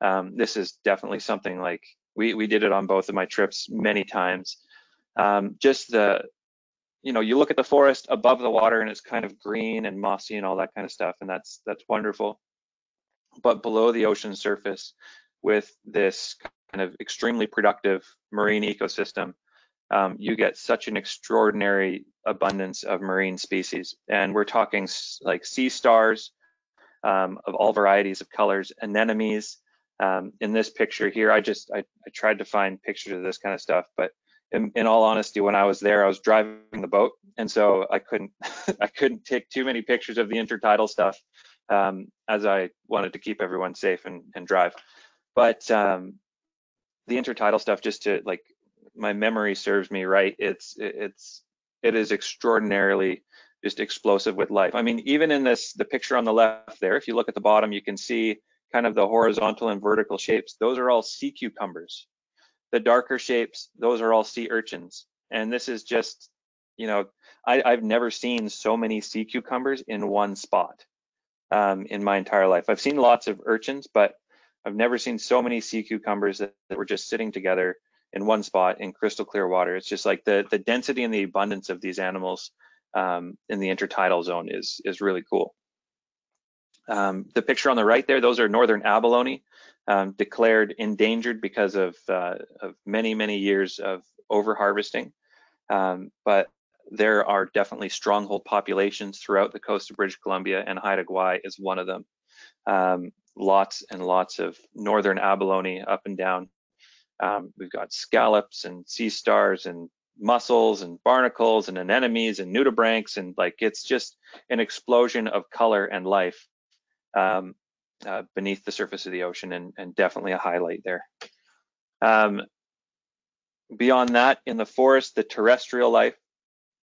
Um, this is definitely something like we we did it on both of my trips many times. Um, just the you know you look at the forest above the water and it's kind of green and mossy and all that kind of stuff and that's that's wonderful but below the ocean surface with this of extremely productive marine ecosystem um, you get such an extraordinary abundance of marine species and we're talking like sea stars um, of all varieties of colors, anemones. Um, in this picture here, I just I, I, tried to find pictures of this kind of stuff, but in, in, all honesty, when I was there, I was driving the boat, and so I couldn't I couldn't take too many pictures of the intertidal stuff um, as I wanted to keep everyone safe and, and drive. But um, the intertidal stuff, just to like my memory serves me right, it's it's it is extraordinarily just explosive with life. I mean, even in this, the picture on the left there, if you look at the bottom, you can see kind of the horizontal and vertical shapes. Those are all sea cucumbers. The darker shapes, those are all sea urchins. And this is just, you know, I, have never seen so many sea cucumbers in one spot um, in my entire life. I've seen lots of urchins, but I've never seen so many sea cucumbers that, that were just sitting together in one spot in crystal clear water. It's just like the, the density and the abundance of these animals um, in the intertidal zone is, is really cool. Um, the picture on the right there, those are northern abalone, um, declared endangered because of, uh, of many, many years of overharvesting. Um, but there are definitely stronghold populations throughout the coast of British Columbia, and Haida Gwaii is one of them. Lots and lots of northern abalone up and down. Um, we've got scallops and sea stars and mussels and barnacles and anemones and nudibranchs and like it's just an explosion of color and life um, uh, beneath the surface of the ocean and, and definitely a highlight there. Um, beyond that, in the forest, the terrestrial life,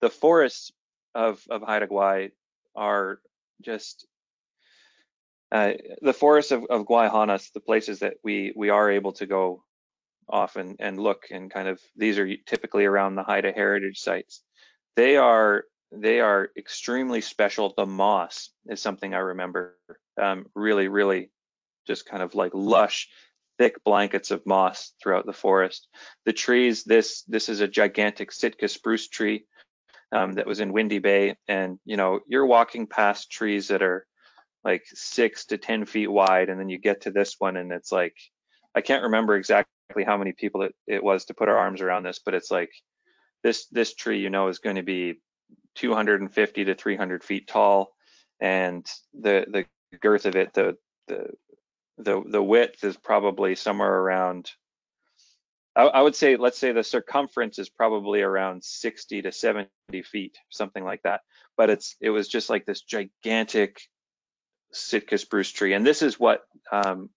the forests of, of Haida Gwaii are just uh, the forests of, of Gwaii Haanas, the places that we we are able to go off and, and look and kind of these are typically around the Haida heritage sites. They are they are extremely special. The moss is something I remember. Um, really, really just kind of like lush, thick blankets of moss throughout the forest. The trees, this this is a gigantic Sitka spruce tree um, that was in Windy Bay. And you know, you're walking past trees that are like six to 10 feet wide. And then you get to this one and it's like, I can't remember exactly how many people it, it was to put our arms around this, but it's like this this tree, you know, is going to be 250 to 300 feet tall, and the the girth of it, the the the the width is probably somewhere around. I, I would say, let's say the circumference is probably around 60 to 70 feet, something like that. But it's it was just like this gigantic Sitka spruce tree, and this is what um,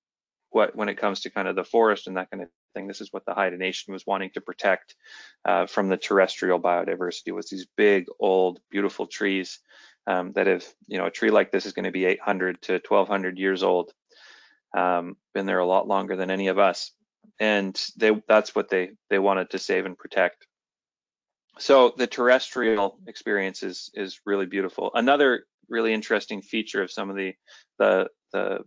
what when it comes to kind of the forest and that kind of thing. This is what the Haida Nation was wanting to protect uh, from the terrestrial biodiversity was these big, old, beautiful trees um, that have, you know, a tree like this is going to be 800 to 1200 years old. Um, been there a lot longer than any of us. And they, that's what they, they wanted to save and protect. So the terrestrial experience is, is really beautiful. Another really interesting feature of some of the, the, the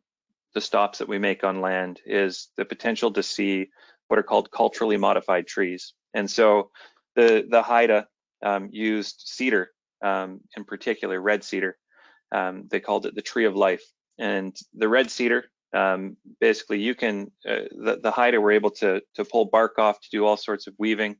the stops that we make on land is the potential to see what are called culturally modified trees. And so the, the Haida um, used cedar, um, in particular red cedar. Um, they called it the tree of life. And the red cedar, um, basically you can, uh, the, the Haida were able to, to pull bark off to do all sorts of weaving.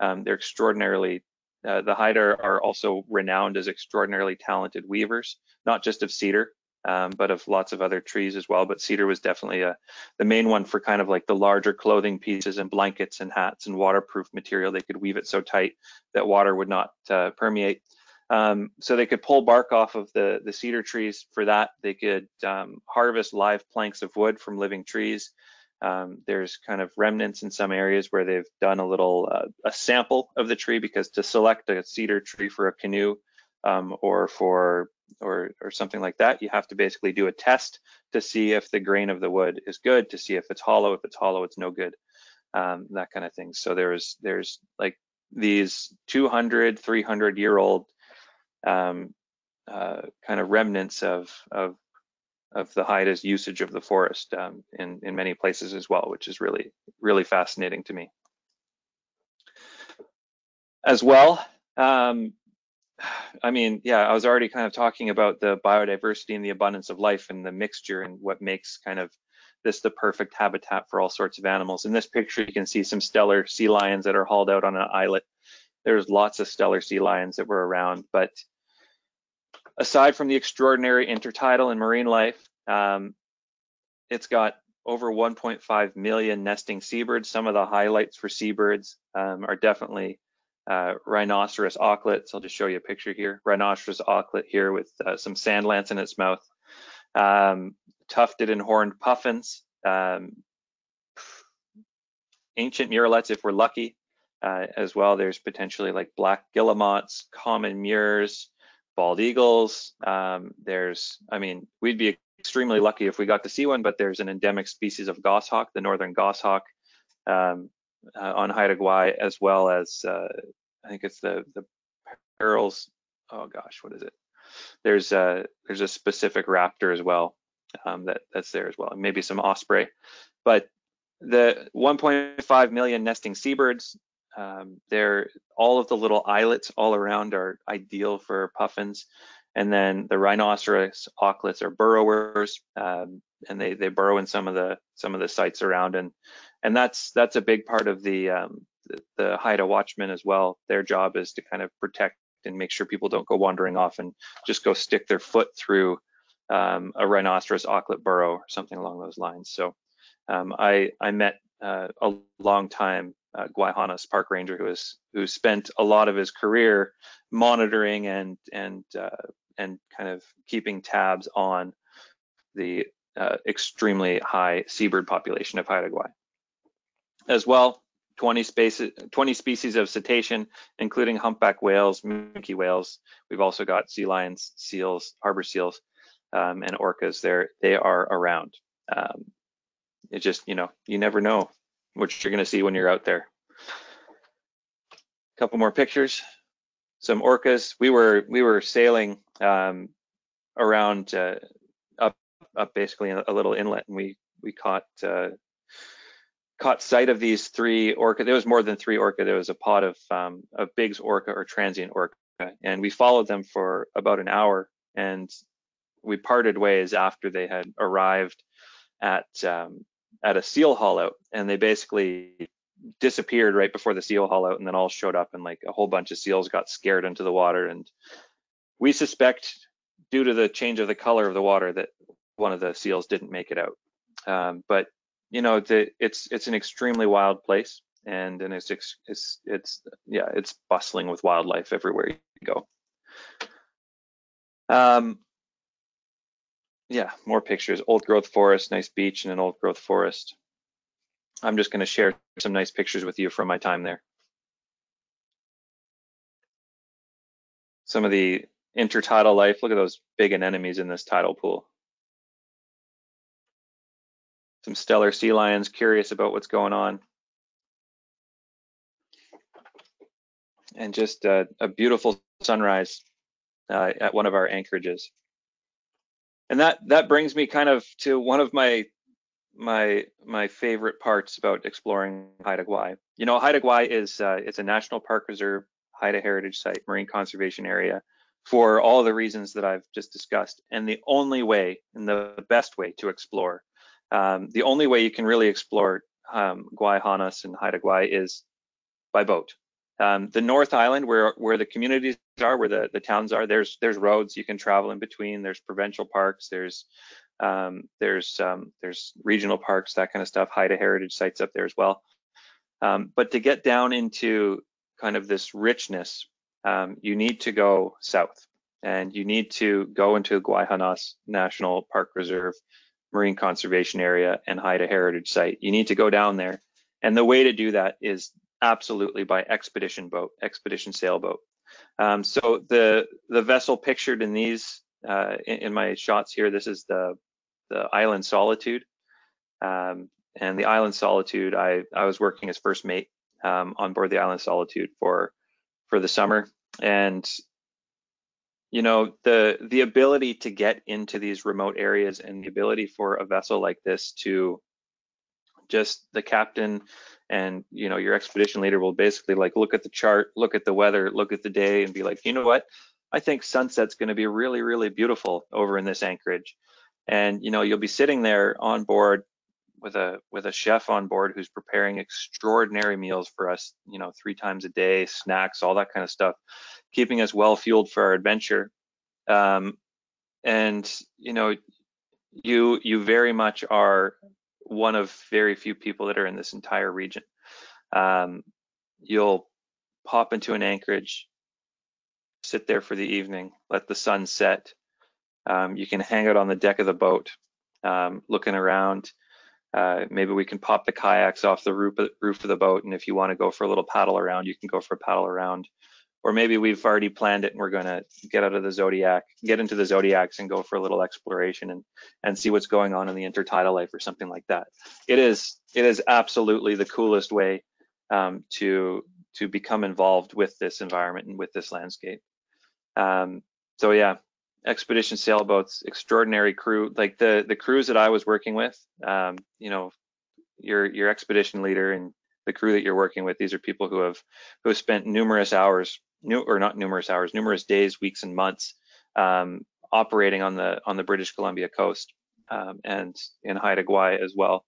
Um, they're extraordinarily, uh, the Haida are also renowned as extraordinarily talented weavers, not just of cedar, um, but of lots of other trees as well. But cedar was definitely a, the main one for kind of like the larger clothing pieces and blankets and hats and waterproof material. They could weave it so tight that water would not uh, permeate. Um, so they could pull bark off of the, the cedar trees for that. They could um, harvest live planks of wood from living trees. Um, there's kind of remnants in some areas where they've done a little uh, a sample of the tree because to select a cedar tree for a canoe um, or for or or something like that, you have to basically do a test to see if the grain of the wood is good, to see if it's hollow. If it's hollow, it's no good. Um, that kind of thing. So there's there's like these 200, 300 year old um, uh, kind of remnants of of of the Haida's usage of the forest um, in in many places as well, which is really really fascinating to me. As well, um, I mean, yeah, I was already kind of talking about the biodiversity and the abundance of life and the mixture and what makes kind of this the perfect habitat for all sorts of animals. In this picture, you can see some Steller sea lions that are hauled out on an islet. There's lots of Steller sea lions that were around, but aside from the extraordinary intertidal and marine life, um, it's got over 1.5 million nesting seabirds. Some of the highlights for seabirds um, are definitely uh, rhinoceros auklets. I'll just show you a picture here. Rhinoceros auklet here with uh, some sand lance in its mouth. Um, tufted and horned puffins. Um, ancient murrelets if we're lucky uh, as well. There's potentially like black guillemots, common murres, bald eagles. Um, there's, I mean, we'd be extremely lucky if we got to see one, but there's an endemic species of goshawk, the northern goshawk, um, uh, on Haida Gwaii, as well as uh, I think it's the the Peale's. Oh gosh, what is it? There's a there's a specific raptor as well um, that that's there as well, and maybe some osprey. But the 1.5 million nesting seabirds, um, they're all of the little islets all around are ideal for puffins. And then the rhinoceros auklets are burrowers, um, and they they burrow in some of the some of the sites around, and and that's that's a big part of the um, the, the Haida watchmen as well. Their job is to kind of protect and make sure people don't go wandering off and just go stick their foot through um, a rhinoceros auklet burrow or something along those lines. So um, I I met uh, a long time uh, Gwaii Haanas park ranger who has who spent a lot of his career monitoring and and uh, and kind of keeping tabs on the uh, extremely high seabird population of Haida. As well, 20, spaces, 20 species of cetacean, including humpback whales, minke whales. We've also got sea lions, seals, harbor seals, um, and orcas. There, they are around. Um, it just, you know, you never know what you're going to see when you're out there. A couple more pictures. Some orcas. We were we were sailing um, around uh, up up basically a little inlet, and we we caught uh, caught sight of these three orca. There was more than three orca. There was a pod of um, of Bigg's orca or transient orca, and we followed them for about an hour. And we parted ways after they had arrived at um, at a seal haulout, and they basically disappeared right before the seal haulout, and then all showed up, and like a whole bunch of seals got scared into the water. And we suspect, due to the change of the color of the water, that one of the seals didn't make it out. Um, but you know, the, it's it's an extremely wild place, and and it's it's it's yeah, it's bustling with wildlife everywhere you go. Um, yeah, more pictures. Old growth forest, nice beach, and an old growth forest. I'm just going to share some nice pictures with you from my time there. Some of the intertidal life. Look at those big anemones in this tidal pool. some Steller sea lions curious about what's going on. And just a, a beautiful sunrise uh, at one of our anchorages. And that that brings me kind of to one of my my my favorite parts about exploring Haida Gwaii. You know, Haida Gwaii is uh, it's a national park reserve, Haida heritage site, marine conservation area for all the reasons that I've just discussed. And the only way and the best way to explore um, the only way you can really explore um, Gwaii Haanas and Haida Gwaii is by boat. Um, the North Island, where where the communities are, where the, the towns are, there's there's roads you can travel in between. There's provincial parks. There's um, there's um, there's regional parks, that kind of stuff. Haida heritage sites up there as well. Um, but to get down into kind of this richness, um, you need to go south, and you need to go into Gwaii Haanas National Park Reserve, Marine Conservation Area, and Haida Heritage Site. You need to go down there, and the way to do that is absolutely by expedition boat, expedition sailboat. Um, so the the vessel pictured in these uh, in, in, my shots here, this is the the Island Solitude, um, and the Island Solitude. I I was working as first mate um, on board the Island Solitude for for the summer, and you know the the ability to get into these remote areas and the ability for a vessel like this to just the captain and you know your expedition leader will basically like look at the chart look at the weather look at the day and be like you know what? I think sunset's going to be really really beautiful over in this anchorage. And you know you'll be sitting there on board with a with a chef on board who's preparing extraordinary meals for us you know three times a day snacks all that kind of stuff keeping us well fueled for our adventure. Um, and you know you you very much are one of very few people that are in this entire region. Um, you'll pop into an anchorage, sit there for the evening, let the sun set. Um, you can hang out on the deck of the boat, um, looking around. Uh, maybe we can pop the kayaks off the roof, roof of the boat, and if you want to go for a little paddle around, you can go for a paddle around or maybe we've already planned it and we're going to get out of the zodiac get into the zodiacs and go for a little exploration and and see what's going on in the intertidal life or something like that. It is it is absolutely the coolest way um, to to become involved with this environment and with this landscape. Um, so yeah expedition sailboats extraordinary crew like the the crews that i was working with um, you know your your expedition leader and the crew that you're working with these are people who have who have spent numerous hours new or not numerous hours, numerous days, weeks, and months um, operating on the on the British Columbia coast um, and in Haida Gwaii as well.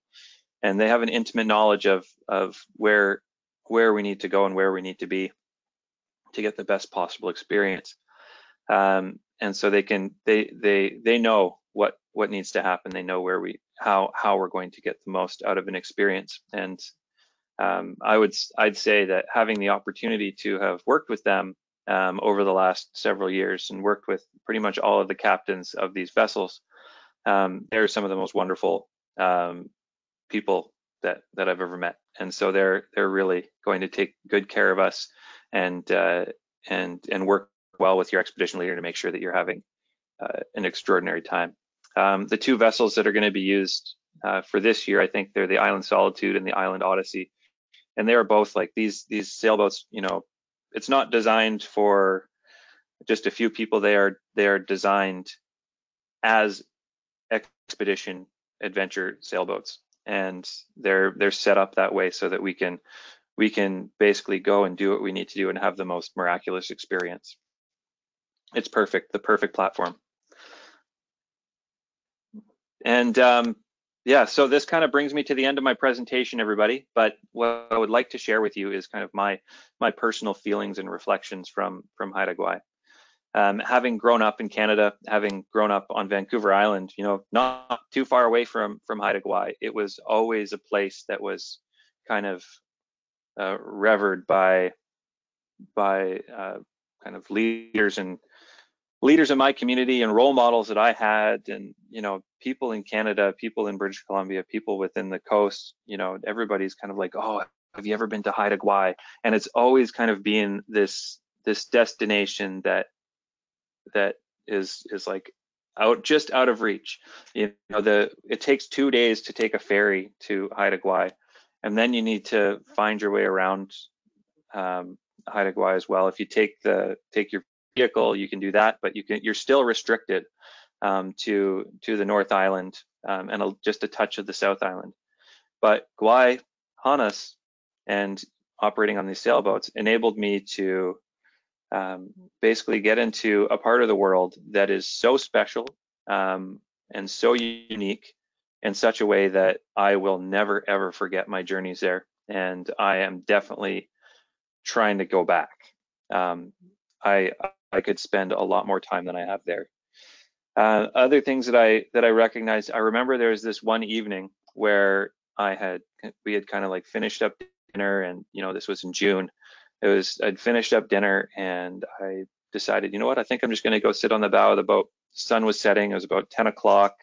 And they have an intimate knowledge of of where where we need to go and where we need to be to get the best possible experience. Um, and so they can they they they know what what needs to happen. They know where we how how we're going to get the most out of an experience. And um, I would I'd say that having the opportunity to have worked with them um, over the last several years and worked with pretty much all of the captains of these vessels, um, they're some of the most wonderful um, people that that I've ever met, and so they're they're really going to take good care of us and uh, and and work well with your expedition leader to make sure that you're having uh, an extraordinary time. Um, the two vessels that are going to be used uh, for this year, I think they're the Island Solitude and the Island Odyssey and they are both like these these sailboats you know it's not designed for just a few people. They are they are designed as expedition adventure sailboats. And they're they're set up that way so that we can we can basically go and do what we need to do and have the most miraculous experience. It's perfect the perfect platform. And um, yeah, so this kind of brings me to the end of my presentation, everybody. But what I would like to share with you is kind of my my personal feelings and reflections from from Haida Gwaii. Um, having grown up in Canada, having grown up on Vancouver Island, you know, not too far away from from Haida Gwaii, it was always a place that was kind of uh, revered by by uh, kind of leaders and leaders in my community and role models that I had and you know people in Canada, people in British Columbia, people within the coast, you know, everybody's kind of like, "Oh, have you ever been to Haida Gwaii?" And it's always kind of being this this destination that that is is like out just out of reach. You know, the it takes 2 days to take a ferry to Haida Gwaii and then you need to find your way around um, Haida Gwaii as well. If you take the take your vehicle, you can do that, but you can you're still restricted um, to to the North Island um, and a, just a touch of the South Island. But Gwaii Haanas, and operating on these sailboats enabled me to um, basically get into a part of the world that is so special um, and so unique in such a way that I will never ever forget my journeys there. And I am definitely trying to go back. Um, I I could spend a lot more time than I have there. Uh, other things that I that I recognized, I remember there was this one evening where I had we had kind of like finished up dinner, and you know this was in June. It was I'd finished up dinner, and I decided, you know what, I think I'm just going to go sit on the bow of the boat. sun was setting. It was about 10 o'clock,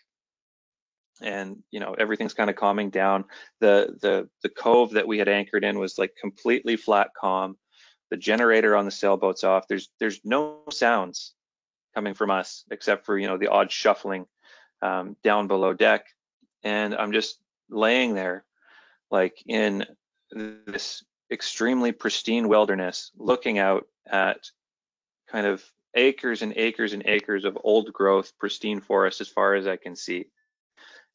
and you know everything's kind of calming down. The the the cove that we had anchored in was like completely flat calm. The generator on the sailboat's off. There's there's no sounds coming from us except for you know the odd shuffling um, down below deck. And I'm just laying there, like in this extremely pristine wilderness, looking out at kind of acres and acres and acres of old growth, pristine forest as far as I can see.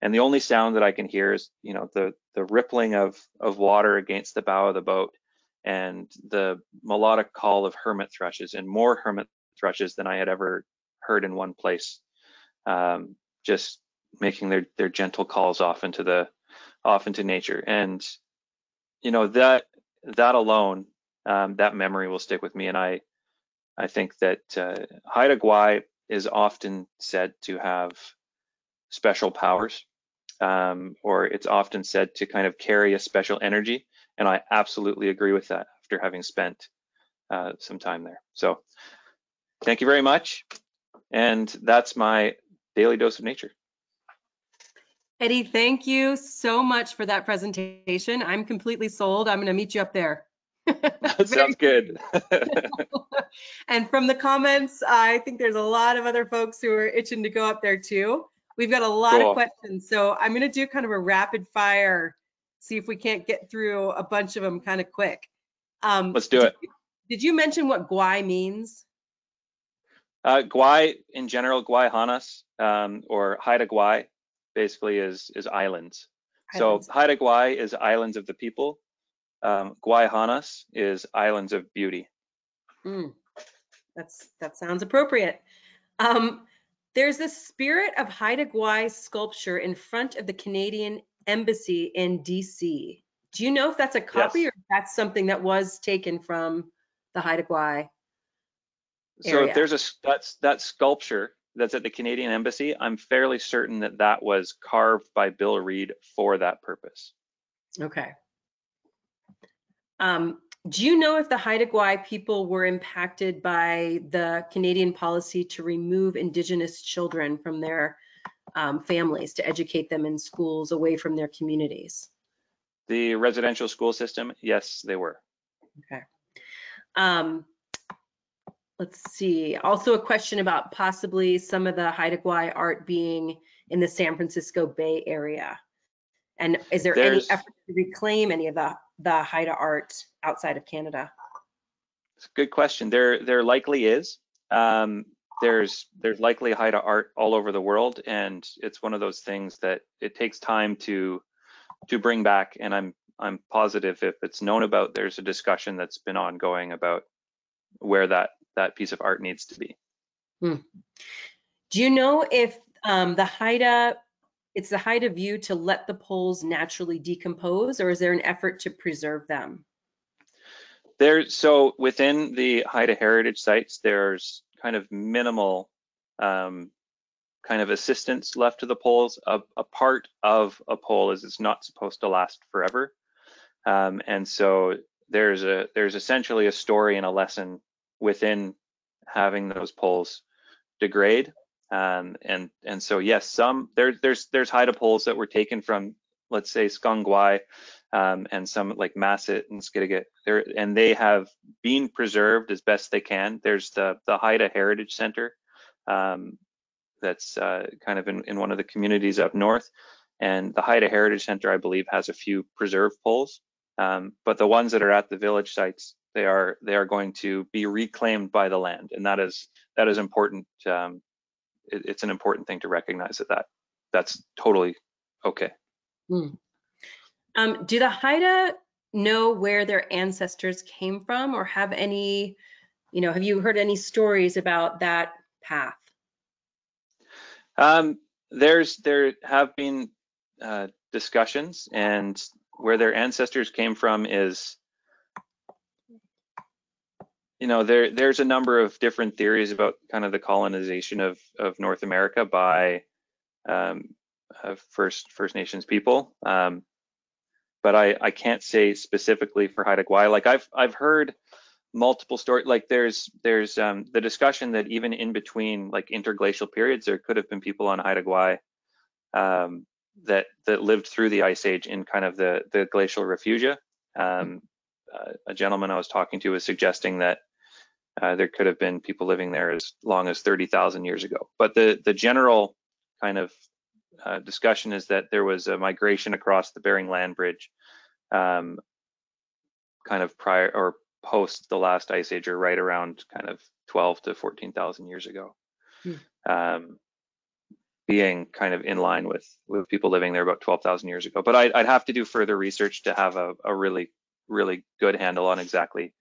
And the only sound that I can hear is, you know, the the rippling of of water against the bow of the boat and the melodic call of hermit thrushes and more hermit thrushes than I had ever heard in one place. Um, just making their their gentle calls off into the off into nature. And you know that that alone, um, that memory will stick with me. And I I think that uh, Haida Gwaii is often said to have special powers, um, or it's often said to kind of carry a special energy. And I absolutely agree with that after having spent uh, some time there. So thank you very much. And that's my daily dose of nature. Eddy, thank you so much for that presentation. I'm completely sold. I'm going to meet you up there. Sounds good. and from the comments, I think there's a lot of other folks who are itching to go up there too. We've got a lot cool. of questions, so I'm going to do kind of a rapid fire, see if we can't get through a bunch of them kind of quick. Um, Let's do did it. You, did you mention what Gwaii means? Uh, Gwaii, in general, Gwaii Haanas, um, or Haida Gwaii, basically is is islands. islands. So Haida Gwaii is islands of the people, um, is Islands of Beauty. Mm, that's that sounds appropriate. Um, there's a Spirit of Haida Gwaii sculpture in front of the Canadian Embassy in DC. Do you know if that's a copy yes. or that's something that was taken from the Haida Gwaii? So if there's a that's that sculpture that's at the Canadian Embassy, I'm fairly certain that that was carved by Bill Reid for that purpose. Okay. Um, do you know if the Haida Gwaii people were impacted by the Canadian policy to remove Indigenous children from their um, families to educate them in schools away from their communities? The residential school system, yes, they were. Okay. Um, let's see. Also a question about possibly some of the Haida Gwaii art being in the San Francisco Bay Area. And is there There's, any effort to reclaim any of the the Haida art outside of Canada? It's a good question. There, there likely is. Um, there's, there's likely Haida art all over the world, and it's one of those things that it takes time to, to bring back. And I'm, I'm positive if it's known about, there's a discussion that's been ongoing about where that, that piece of art needs to be. Hmm. Do you know if um, the Haida it's the Haida view to let the poles naturally decompose, or is there an effort to preserve them? There, so within the Haida heritage sites, there's kind of minimal um, kind of assistance left to the poles. A, a, part of a pole is it's not supposed to last forever, um, and so there's a there's essentially a story and a lesson within having those poles degrade. Um, and and so yes, some there, there's there's Haida poles that were taken from let's say SGang Gwaay um, and some like Masset and Skidegate, there and they have been preserved as best they can. There's the the Haida Heritage Center um, that's uh, kind of in, in one of the communities up north, and the Haida Heritage Center I believe has a few preserved poles, um, but the ones that are at the village sites they are they are going to be reclaimed by the land, and that is that is important um, it, it's an important thing to recognize that, that that's totally okay. Hmm. Um, do the Haida know where their ancestors came from or have any, you know, have you heard any stories about that path? Um, there's, there have been uh, discussions and where their ancestors came from is you know, there there's a number of different theories about kind of the colonization of of North America by um, uh, First First Nations people. Um, but I I can't say specifically for Haida Gwaii. Like I've I've heard multiple stories. Like there's there's um, the discussion that even in between like interglacial periods, there could have been people on Haida Gwaii um, that that lived through the ice age in kind of the the glacial refugia. Um, uh, a gentleman I was talking to was suggesting that uh, there could have been people living there as long as 30,000 years ago. But the, the general kind of uh, discussion is that there was a migration across the Bering Land Bridge um, kind of prior or post the last ice age or right around kind of 12 to 14,000 years ago. Hmm. Um, being kind of in line with with people living there about 12,000 years ago. But I, would have to do further research to have a, a really, really good handle on exactly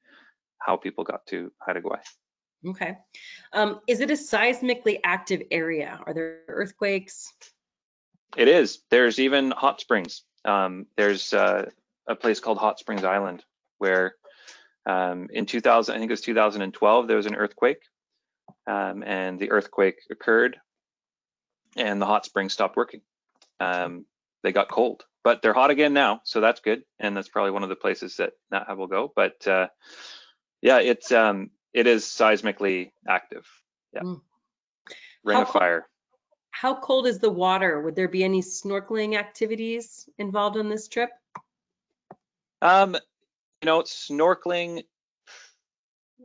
how people got to Haida Gwaii. Okay. Um, is it a seismically active area? Are there earthquakes? It is. There's even hot springs. Um, there's uh, a place called Hot Springs Island where um, in 2000, I think it was 2012, there was an earthquake um, and the earthquake occurred and the hot springs stopped working. Um, they got cold, but they're hot again now, so that's good. And that's probably one of the places that NatHab will go. But uh, yeah, it's um, it is seismically active. Yeah, mm. ring how of fire. how cold is the water? Would there be any snorkeling activities involved on this trip? Um, you know, snorkeling.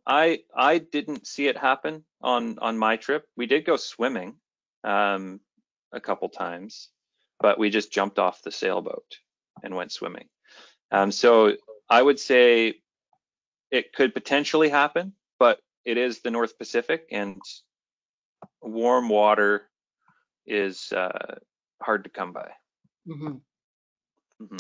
I I didn't see it happen on on my trip. We did go swimming um, a couple times, but we just jumped off the sailboat and went swimming. Um, so I would say it could potentially happen, but it is the North Pacific and warm water is uh, hard to come by. Mm-hmm. Mm-hmm.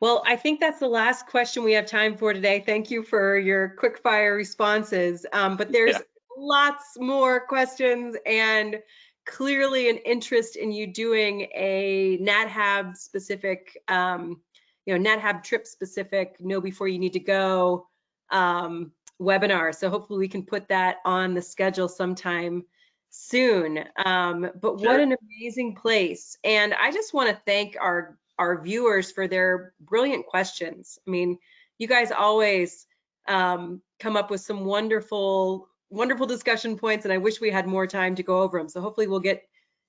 Well, I think that's the last question we have time for today. Thank you for your quick fire responses. Um, but there's yeah. lots more questions and clearly an interest in you doing a NatHab specific, um, you know, NatHab trip specific, know before you need to go um, webinar. So hopefully we can put that on the schedule sometime soon. Um, but sure. what an amazing place. And I just want to thank our, our viewers for their brilliant questions. I mean, you guys always um, come up with some wonderful, wonderful discussion points, and I wish we had more time to go over them. So hopefully we'll get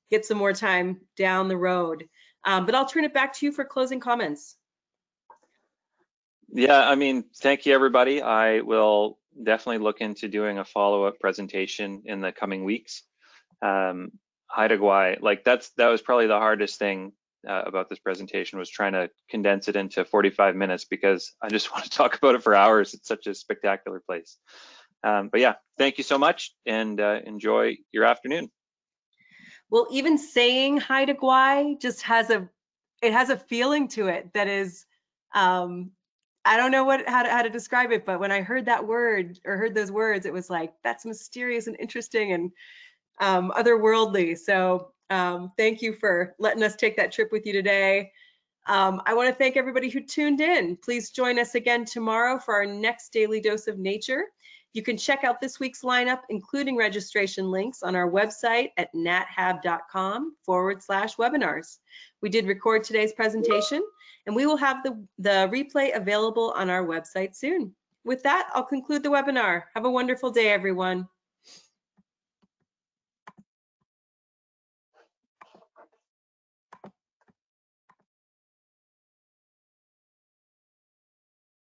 get some more time down the road. Um, but I'll turn it back to you for closing comments. Yeah, I mean, thank you, everybody. I will definitely look into doing a follow-up presentation in the coming weeks. Um, Haida like that's that was probably the hardest thing uh, about this presentation was trying to condense it into 45 minutes because I just want to talk about it for hours. It's such a spectacular place. Um, but yeah, thank you so much and uh, enjoy your afternoon. Well, even saying Haida Gwaii just has a it has a feeling to it that is um, I don't know what how to, how to describe it, but when I heard that word or heard those words, it was like that's mysterious and interesting and um, otherworldly. So um, thank you for letting us take that trip with you today. Um, I want to thank everybody who tuned in. Please join us again tomorrow for our next daily dose of nature. You can check out this week's lineup, including registration links, on our website at nathab.com forward slash webinars. We did record today's presentation, and we will have the, the replay available on our website soon. With that, I'll conclude the webinar. Have a wonderful day, everyone.